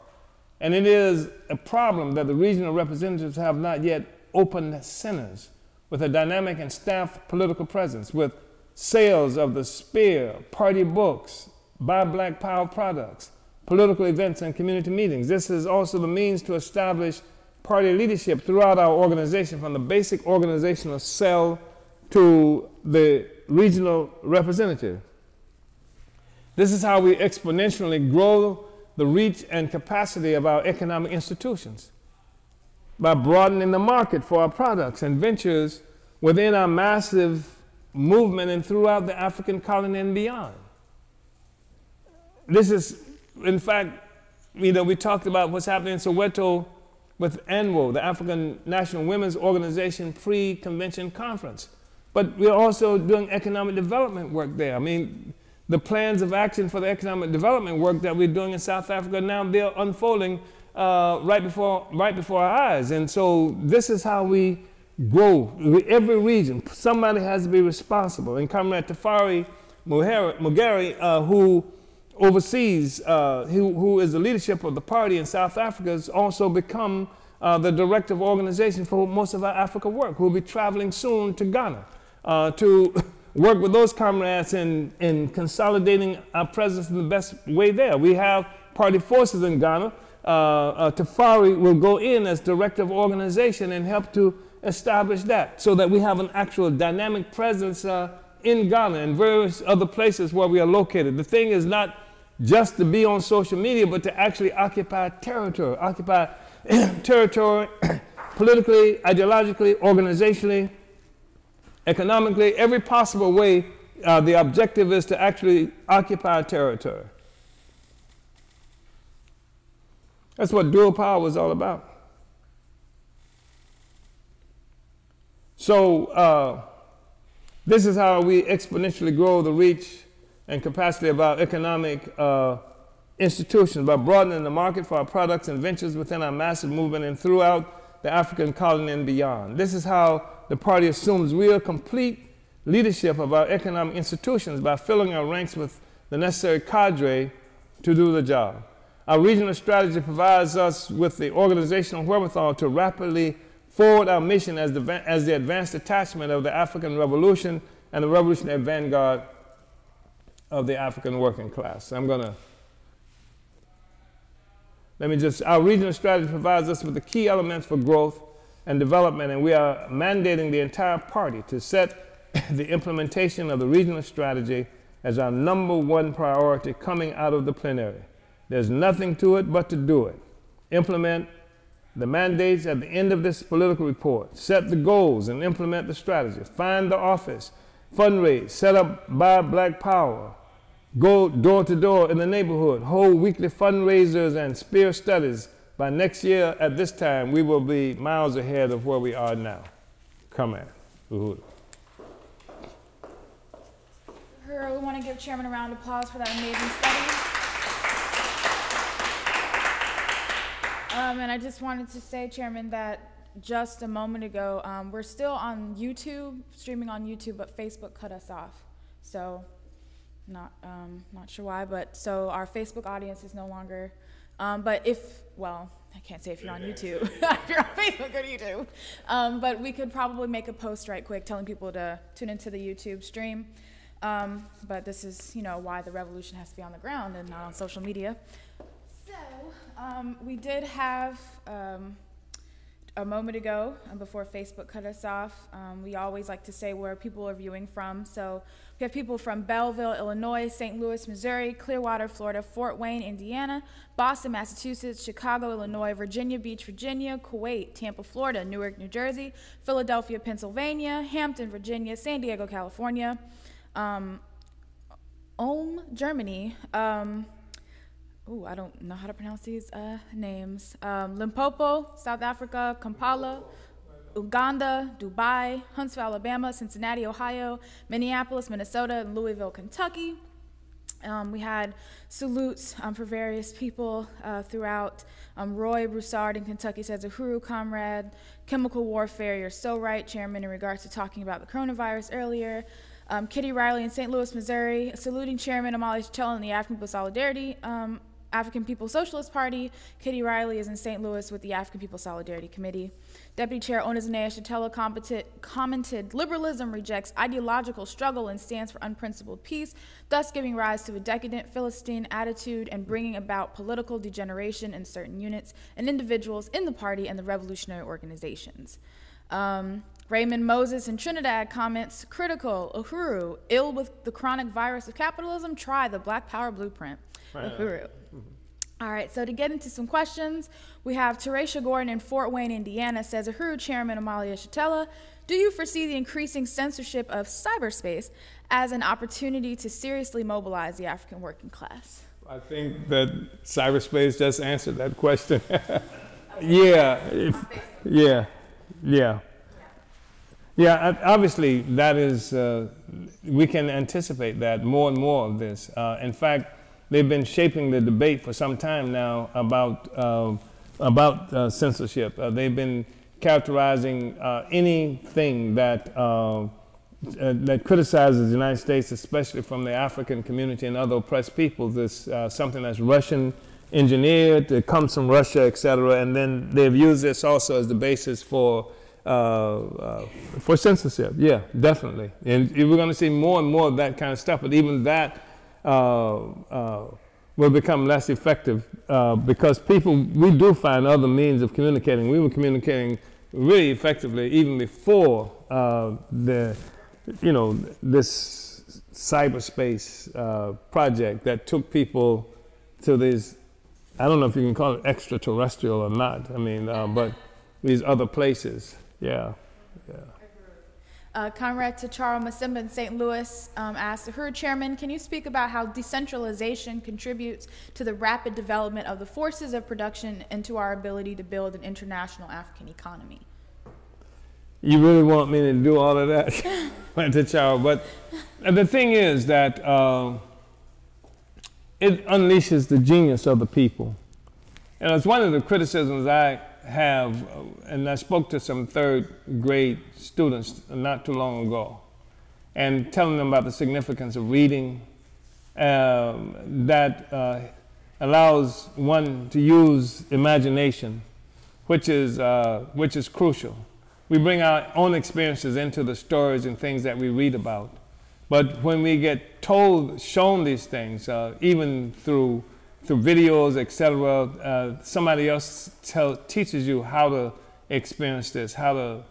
And it is a problem that the regional representatives have not yet opened centers with a dynamic and staffed political presence, with sales of the spear, party books, buy black power products, political events, and community meetings. This is also the means to establish party leadership throughout our organization, from the basic organizational cell to the regional representative. This is how we exponentially grow the reach and capacity of our economic institutions by broadening the market for our products and ventures within our massive movement and throughout the African colony and beyond. This is, in fact, you know, we talked about what's happening in Soweto with ANWO, the African National Women's Organization pre-convention conference. But we're also doing economic development work there. I mean, the plans of action for the economic development work that we're doing in South Africa now they're unfolding uh, right before right before our eyes. And so this is how we grow. Every region, somebody has to be responsible. And Comrade Tafari Mugari, uh, who oversees, uh, who, who is the leadership of the party in South Africa, has also become uh, the director of organization for most of our Africa work, who will be traveling soon to Ghana uh, to work with those comrades in, in consolidating our presence in the best way there. We have party forces in Ghana. Uh, uh, Tafari will go in as director of organization and help to establish that so that we have an actual dynamic presence uh, in Ghana and various other places where we are located. The thing is not just to be on social media, but to actually occupy territory, occupy territory politically, ideologically, organizationally, economically, every possible way, uh, the objective is to actually occupy territory. That's what dual power was all about. So, uh, this is how we exponentially grow the reach and capacity of our economic uh, institutions by broadening the market for our products and ventures within our massive movement and throughout the African colony and beyond. This is how the party assumes real complete leadership of our economic institutions by filling our ranks with the necessary cadre to do the job. Our regional strategy provides us with the organizational wherewithal to rapidly forward our mission as the, as the advanced detachment of the African Revolution and the revolutionary vanguard of the African working class. I'm going to let me just, our regional strategy provides us with the key elements for growth and development, and we are mandating the entire party to set the implementation of the regional strategy as our number one priority coming out of the plenary. There's nothing to it but to do it. Implement the mandates at the end of this political report. Set the goals and implement the strategy. Find the office. Fundraise. Set up Buy Black Power. Go door to door in the neighborhood. Hold weekly fundraisers and spear studies by next year at this time, we will be miles ahead of where we are now. Come at. Uhuru. We want to give Chairman a round of applause for that amazing study. Um, and I just wanted to say, Chairman, that just a moment ago, um, we're still on YouTube, streaming on YouTube, but Facebook cut us off. So, not um, not sure why, but so our Facebook audience is no longer um, but if, well, I can't say if you're on YouTube. if you're on Facebook, go to YouTube. Um, but we could probably make a post right quick telling people to tune into the YouTube stream. Um, but this is, you know, why the revolution has to be on the ground and not on social media. So um, we did have um, a moment ago, uh, before Facebook cut us off, um, we always like to say where people are viewing from. So we have people from Belleville, Illinois, St. Louis, Missouri, Clearwater, Florida, Fort Wayne, Indiana, Boston, Massachusetts, Chicago, Illinois, Virginia Beach, Virginia, Kuwait, Tampa, Florida, Newark, New Jersey, Philadelphia, Pennsylvania, Hampton, Virginia, San Diego, California, um, Ulm, Germany, um, oh, I don't know how to pronounce these uh, names. Um, Limpopo, South Africa, Kampala, Uganda, Dubai, Huntsville, Alabama, Cincinnati, Ohio, Minneapolis, Minnesota, and Louisville, Kentucky. Um, we had salutes um, for various people uh, throughout. Um, Roy Broussard in Kentucky says, Uhuru, comrade, chemical warfare, you're so right, Chairman, in regards to talking about the coronavirus earlier. Um, Kitty Riley in St. Louis, Missouri, saluting Chairman Omali Yeshitela and the African People Solidarity um, African People Socialist Party. Kitty Riley is in St. Louis with the African People Solidarity Committee. Deputy Chair Ona Zené Yeshitela commented, liberalism rejects ideological struggle and stands for unprincipled peace, thus giving rise to a decadent Philistine attitude and bringing about political degeneration in certain units and individuals in the party and the revolutionary organizations. Um, Raymond Moses in Trinidad comments, critical, Uhuru, ill with the chronic virus of capitalism, try the Black Power Blueprint. Uhuru. All right, so to get into some questions, we have Teresha Gordon in Fort Wayne, Indiana says, Uhuru Chairman Omali Yeshitela, do you foresee the increasing censorship of cyberspace as an opportunity to seriously mobilize the African working class? I think that cyberspace just answered that question. yeah, yeah, yeah. Yeah, obviously, that is, uh, we can anticipate that more and more of this. Uh, in fact, they've been shaping the debate for some time now about, uh, about uh, censorship. Uh, they've been characterizing uh, anything that, that criticizes the United States, especially from the African community and other oppressed peoples, as something that's Russian engineered, it comes from Russia, et cetera, and then they've used this also as the basis for uh, uh, for censorship. Yeah, definitely. And we're going to see more and more of that kind of stuff. But even that uh, will become less effective because people, we do find other means of communicating. We were communicating really effectively even before the, you know, this cyberspace uh, project that took people to these, I don't know if you can call it extraterrestrial or not, I mean, uh, but these other places. Yeah. Uh, Comrade Tacharo Masimba in St. Louis um, asked, Her Chairman, can you speak about how decentralization contributes to the rapid development of the forces of production and to our ability to build an international African economy? You really want me to do all of that, Tacharo? But the thing is that uh, it unleashes the genius of the people. And it's one of the criticisms I have, uh, and I spoke to some third grade students not too long ago, and telling them about the significance of reading um, that uh, allows one to use imagination, which is, uh, which is crucial. We bring our own experiences into the stories and things that we read about. But when we get told, shown these things, uh, even through through videos, etc. Uh, somebody else tell, teaches you how to experience this, how to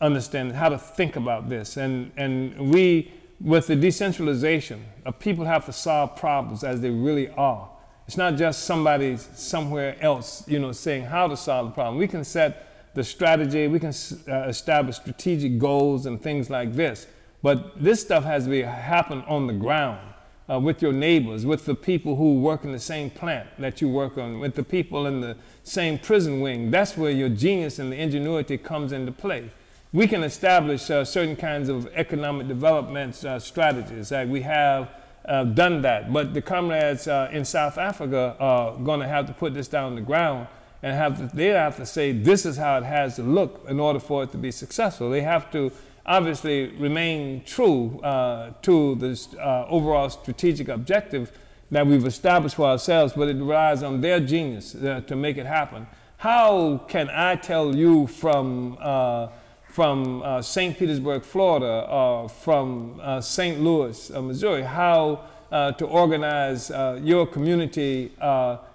understand, how to think about this. And, and we, with the decentralization, uh, people have to solve problems as they really are. It's not just somebody somewhere else, you know, saying how to solve the problem. We can set the strategy, we can uh, establish strategic goals and things like this. But this stuff has to be happen on the ground uh, with your neighbors, with the people who work in the same plant that you work on, with the people in the same prison wing. That's where your genius and the ingenuity comes into play. We can establish uh, certain kinds of economic development uh, strategies. We have uh, done that, but the comrades uh, in South Africa are going to have to put this down on the ground and have to, they have to say this is how it has to look in order for it to be successful. They have to obviously remain true uh, to the uh, overall strategic objective that we've established for ourselves, but it relies on their genius uh, to make it happen. How can I tell you from, uh, from uh, St. Petersburg, Florida, or from uh, St. Louis, Missouri, how to organize your community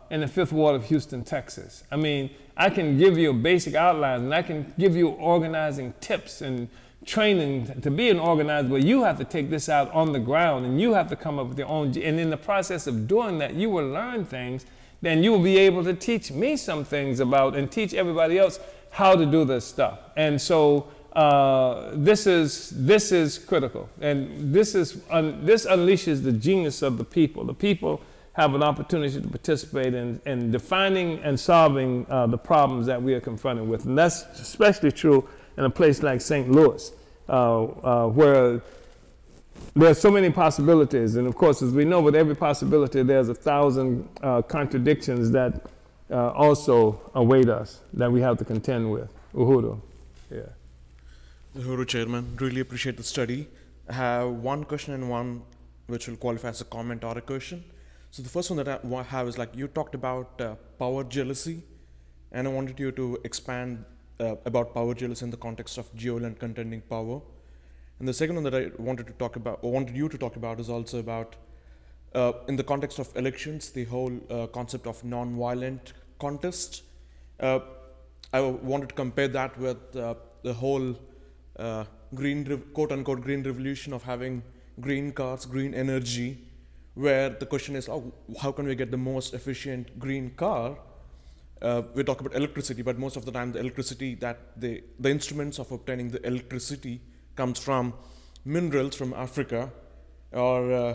in the Fifth Ward of Houston, Texas? I mean, I can give you a basic outline, and I can give you organizing tips and training to be an organizer, but you have to take this out on the ground and you have to come up with your own. And in the process of doing that, you will learn things. Then you will be able to teach me some things about and teach everybody else how to do this stuff. And so uh, this is this is critical, and this is un, this unleashes the genius of the people. The people have an opportunity to participate in, in defining and solving uh, the problems that we are confronted with, and that's especially true in a place like St. Louis, uh, uh, where there are so many possibilities. And of course, as we know, with every possibility, there's a thousand uh, contradictions that uh, also await us that we have to contend with. Uhuru. Yeah. Uhuru Chairman, really appreciate the study. I have one question and one which will qualify as a comment or a question. So the first one that I have is like you talked about uh, power jealousy, and I wanted you to expand uh, about power jealousy in the context of dual and contending power. And the second one that I wanted to talk about, or wanted you to talk about, is also about uh, in the context of elections, the whole uh, concept of non-violent contest. Uh, I wanted to compare that with uh, the whole uh, green, rev- quote unquote, green revolution of having green cars, green energy, where the question is, oh, how can we get the most efficient green car? Uh, we talk about electricity, but most of the time, the electricity that the the instruments of obtaining the electricity comes from minerals from Africa, or uh,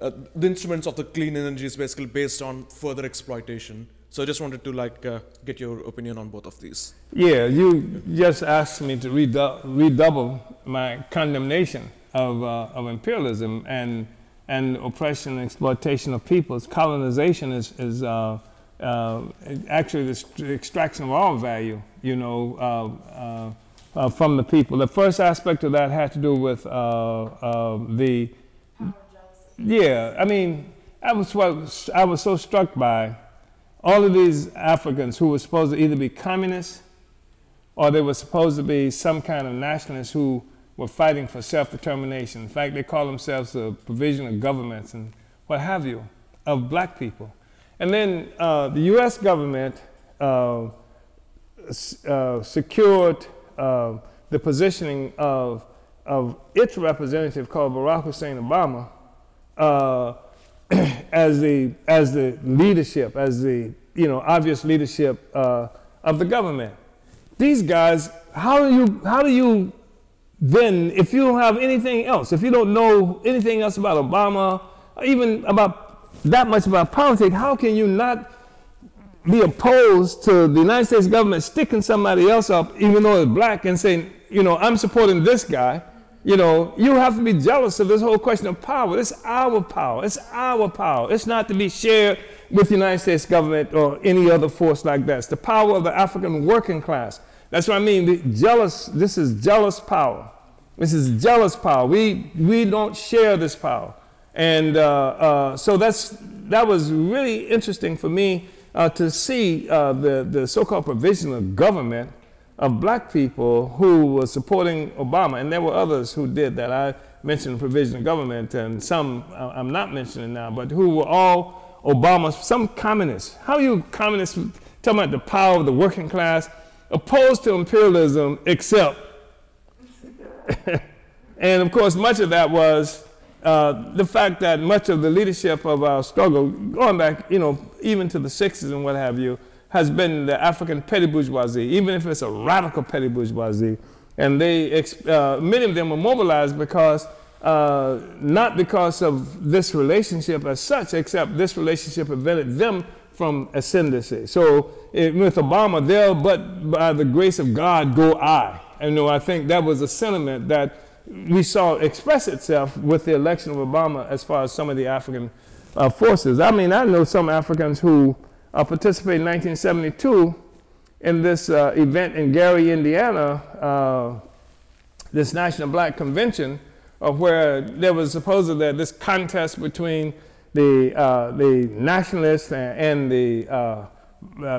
uh, the instruments of the clean energy is basically based on further exploitation. So I just wanted to like uh, get your opinion on both of these. Yeah, you just asked me to redouble my condemnation of, uh, of imperialism and, and oppression and exploitation of peoples. Colonization is, is uh, actually the extraction of all value, you know, uh, uh, uh, from the people. The first aspect of that had to do with uh, the yeah, I mean, I was what I was so struck by all of these Africans who were supposed to either be communists or they were supposed to be some kind of nationalists who were fighting for self-determination. In fact, they call themselves the provisional governments and what have you of black people. And then uh, the U.S. government uh, uh, secured uh, the positioning of, of its representative called Barack Hussein Obama uh, as the as the leadership, as the you know obvious leadership uh, of the government. These guys, how do you how do you then, if you don't have anything else, if you don't know anything else about Obama, even about that much about politics, how can you not be opposed to the United States government sticking somebody else up, even though it's black, and saying, you know, I'm supporting this guy? You know, you have to be jealous of this whole question of power. It's our power. It's our power. It's not to be shared with the United States government or any other force like that. It's the power of the African working class. That's what I mean. The jealous. This is jealous power. This is jealous power. We we don't share this power, and uh, uh, so that's that was really interesting for me uh, to see the the so-called provisional government of black people who were supporting Obama, and there were others who did that. I mentioned provisional government, and some I'm not mentioning now, but who were all Obama, some communists. How are you communists talking about the power of the working class, opposed to imperialism, except and of course, much of that was uh, the fact that much of the leadership of our struggle, going back, you know, even to the 60s and what have you, has been the African petty bourgeoisie, even if it's a radical petty bourgeoisie. And they, uh, many of them were mobilized because, uh, not because of this relationship as such, except this relationship prevented them from ascendancy. So it, with Obama, there, but by the grace of God go I. And you know, I think that was a sentiment that we saw express itself with the election of Obama as far as some of the African uh, forces. I mean, I know some Africans who uh, participated in 1972 in this uh, event in Gary, Indiana, uh, this National Black Convention, where there was supposedly this contest between the, uh, the nationalists and, and the uh,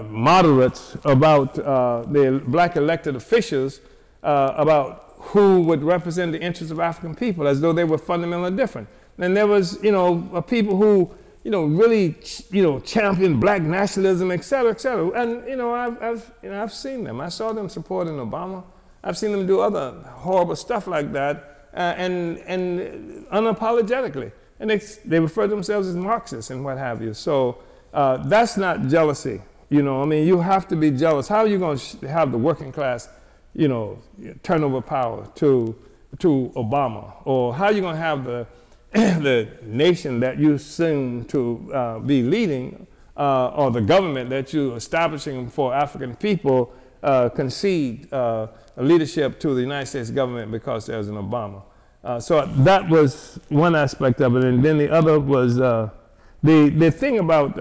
moderates about the black elected officials about who would represent the interests of African people as though they were fundamentally different. And there was, you know, people who, you know, really, you know, championed black nationalism, et cetera, et cetera. And, you know, I've, I've, you know, I've seen them. I saw them supporting Obama. I've seen them do other horrible stuff like that, uh, and, and unapologetically. And they, they refer to themselves as Marxists and what have you. So uh, that's not jealousy. You know, I mean, you have to be jealous. How are you going to have the working class, you know, turn over power to, to Obama? Or how are you going to have the, the nation that you seem to uh, be leading, uh, or the government that you're establishing for African people, uh, concede uh, leadership to the United States government because there's an Obama? Uh, so that was one aspect of it, and then the other was uh, the the thing about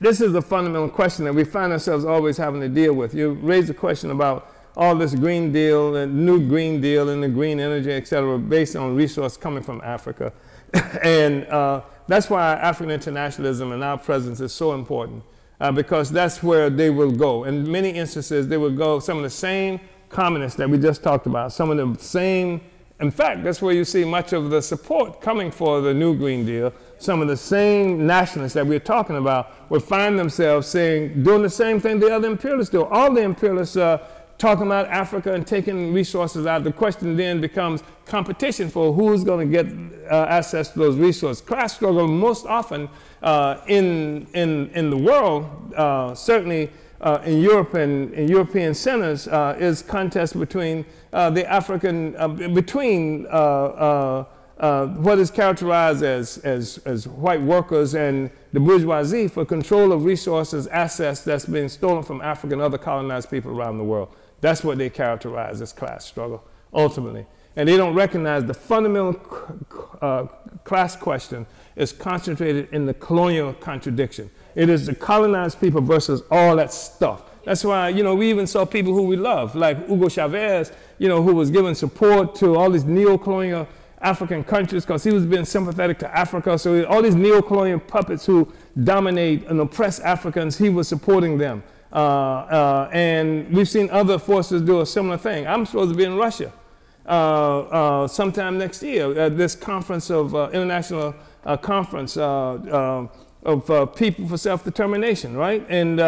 this is the fundamental question that we find ourselves always having to deal with. You raise the question about all this Green Deal and new Green Deal and the green energy, et cetera, based on resource coming from Africa. and uh, that's why African internationalism and our presence is so important uh, because that's where they will go. In many instances, they will go some of the same communists that we just talked about, some of the same, in fact, that's where you see much of the support coming for the new Green Deal. Some of the same nationalists that we're talking about will find themselves saying, doing the same thing the other imperialists do. All the imperialists are talking about Africa and taking resources out. The question then becomes competition for who's going to get uh, access to those resources. Class struggle most often uh, in, in, in the world, uh, certainly uh, in Europe and in European centers, uh, is contest between uh, the African, between what is characterized as, as, as white workers and the bourgeoisie for control of resources, assets that's been stolen from African and other colonized people around the world. That's what they characterize as class struggle, ultimately. And they don't recognize the fundamental uh, class question is concentrated in the colonial contradiction. It is the colonized people versus all that stuff. That's why, you know, we even saw people who we love, like Hugo Chavez, you know, who was giving support to all these neo-colonial African countries because he was being sympathetic to Africa. So all these neo-colonial puppets who dominate and oppress Africans, he was supporting them. Uh, uh, and we've seen other forces do a similar thing. I'm supposed to be in Russia uh, uh sometime next year at this conference of uh, international uh, conference of people for self-determination, right? And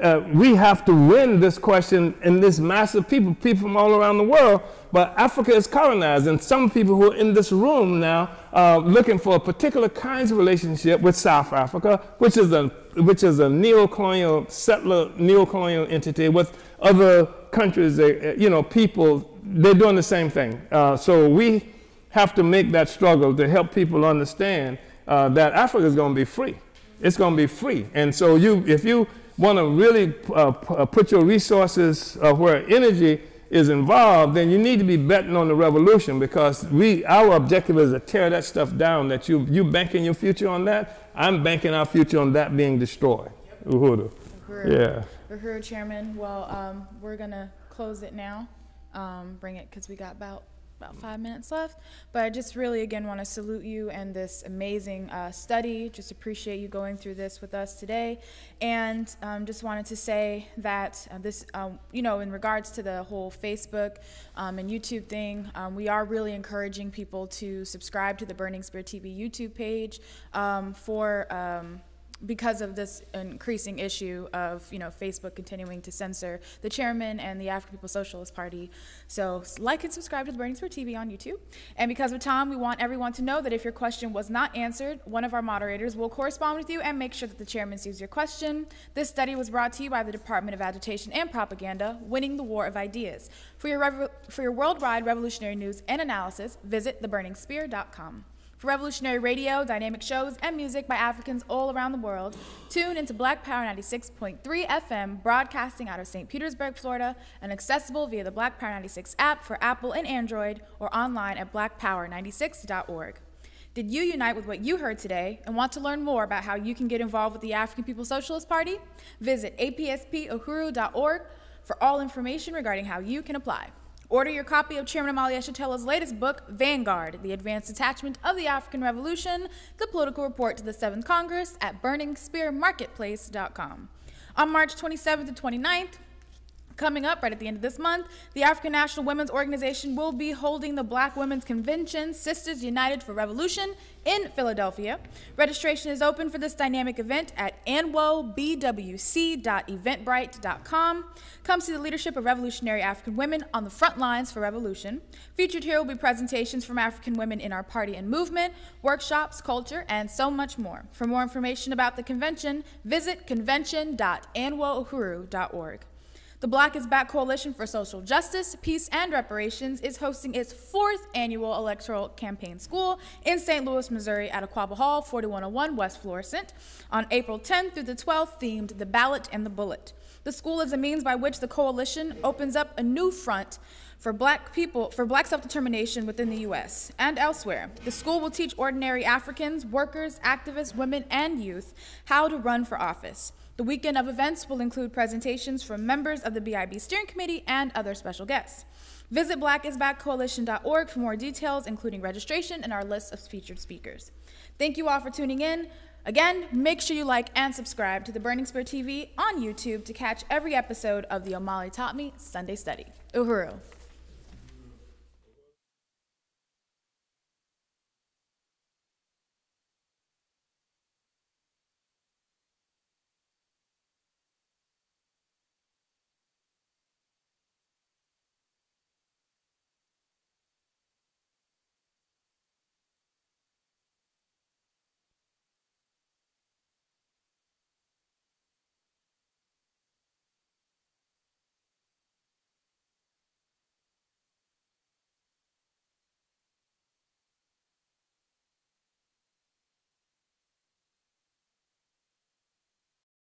uh, we have to win this question in this massive people, people from all around the world. But Africa is colonized, and some people who are in this room now are looking for a particular kinds of relationship with South Africa, which is a which is a neo-colonial settler, neo-colonial entity with other countries, uh, you know, people. They're doing the same thing. Uh, so we have to make that struggle to help people understand uh, that Africa is going to be free. It's going to be free, and so you, if you want to really uh, uh, put your resources uh, where energy is involved, then you need to be betting on the revolution because we, our objective is to tear that stuff down. That you, you banking your future on that. I'm banking our future on that being destroyed. Uhuru. Uhuru. Yeah. Uhuru, Chairman. Well, um, we're gonna close it now. Um, bring it because we got about about five minutes left. But I just really, again, want to salute you and this amazing uh, study. Just appreciate you going through this with us today. And um, just wanted to say that uh, this, um, you know, in regards to the whole Facebook um, and YouTube thing, um, we are really encouraging people to subscribe to the Burning Spear TV YouTube page um, for um, because of this increasing issue of you know Facebook continuing to censor the chairman and the African People's Socialist Party. So like and subscribe to the Burning Spear TV on YouTube. And because of time, we want everyone to know that if your question was not answered, one of our moderators will correspond with you and make sure that the chairman sees your question. This study was brought to you by the Department of Agitation and Propaganda, winning the war of ideas. For your, for your worldwide revolutionary news and analysis, visit theburningspear.com. For revolutionary radio, dynamic shows, and music by Africans all around the world, tune into Black Power 96.3 FM, broadcasting out of St. Petersburg, Florida, and accessible via the Black Power 96 app for Apple and Android, or online at blackpower96.org. Did you unite with what you heard today and want to learn more about how you can get involved with the African People's Socialist Party? Visit apspuhuru.org for all information regarding how you can apply. Order your copy of Chairman Omali Yeshitela's latest book, Vanguard, The Advanced Detachment of the African Revolution, the political report to the 7th Congress at burningspearmarketplace.com. On March 27th to 29th, Coming up right at the end of this month, the African National Women's Organization will be holding the Black Women's Convention, Sisters United for Revolution, in Philadelphia. Registration is open for this dynamic event at anwobwc.eventbrite.com. Come see the leadership of revolutionary African women on the front lines for revolution. Featured here will be presentations from African women in our party and movement, workshops, culture, and so much more. For more information about the convention, visit convention.anwouhuru.org. The Black is Back Coalition for Social Justice, Peace, and Reparations is hosting its fourth annual electoral campaign school in St. Louis, Missouri at Aquaba Hall, 4101 West Florissant on April 10th through the 12th, themed The Ballot and the Bullet. The school is a means by which the coalition opens up a new front for black people for black self-determination within the US and elsewhere. The school will teach ordinary Africans, workers, activists, women, and youth how to run for office. The weekend of events will include presentations from members of the BIB Steering Committee and other special guests. Visit blackisbackcoalition.org for more details, including registration and our list of featured speakers. Thank you all for tuning in. Again, make sure you like and subscribe to the Burning Spear TV on YouTube to catch every episode of the Omali Taught Me Sunday Study. Uhuru.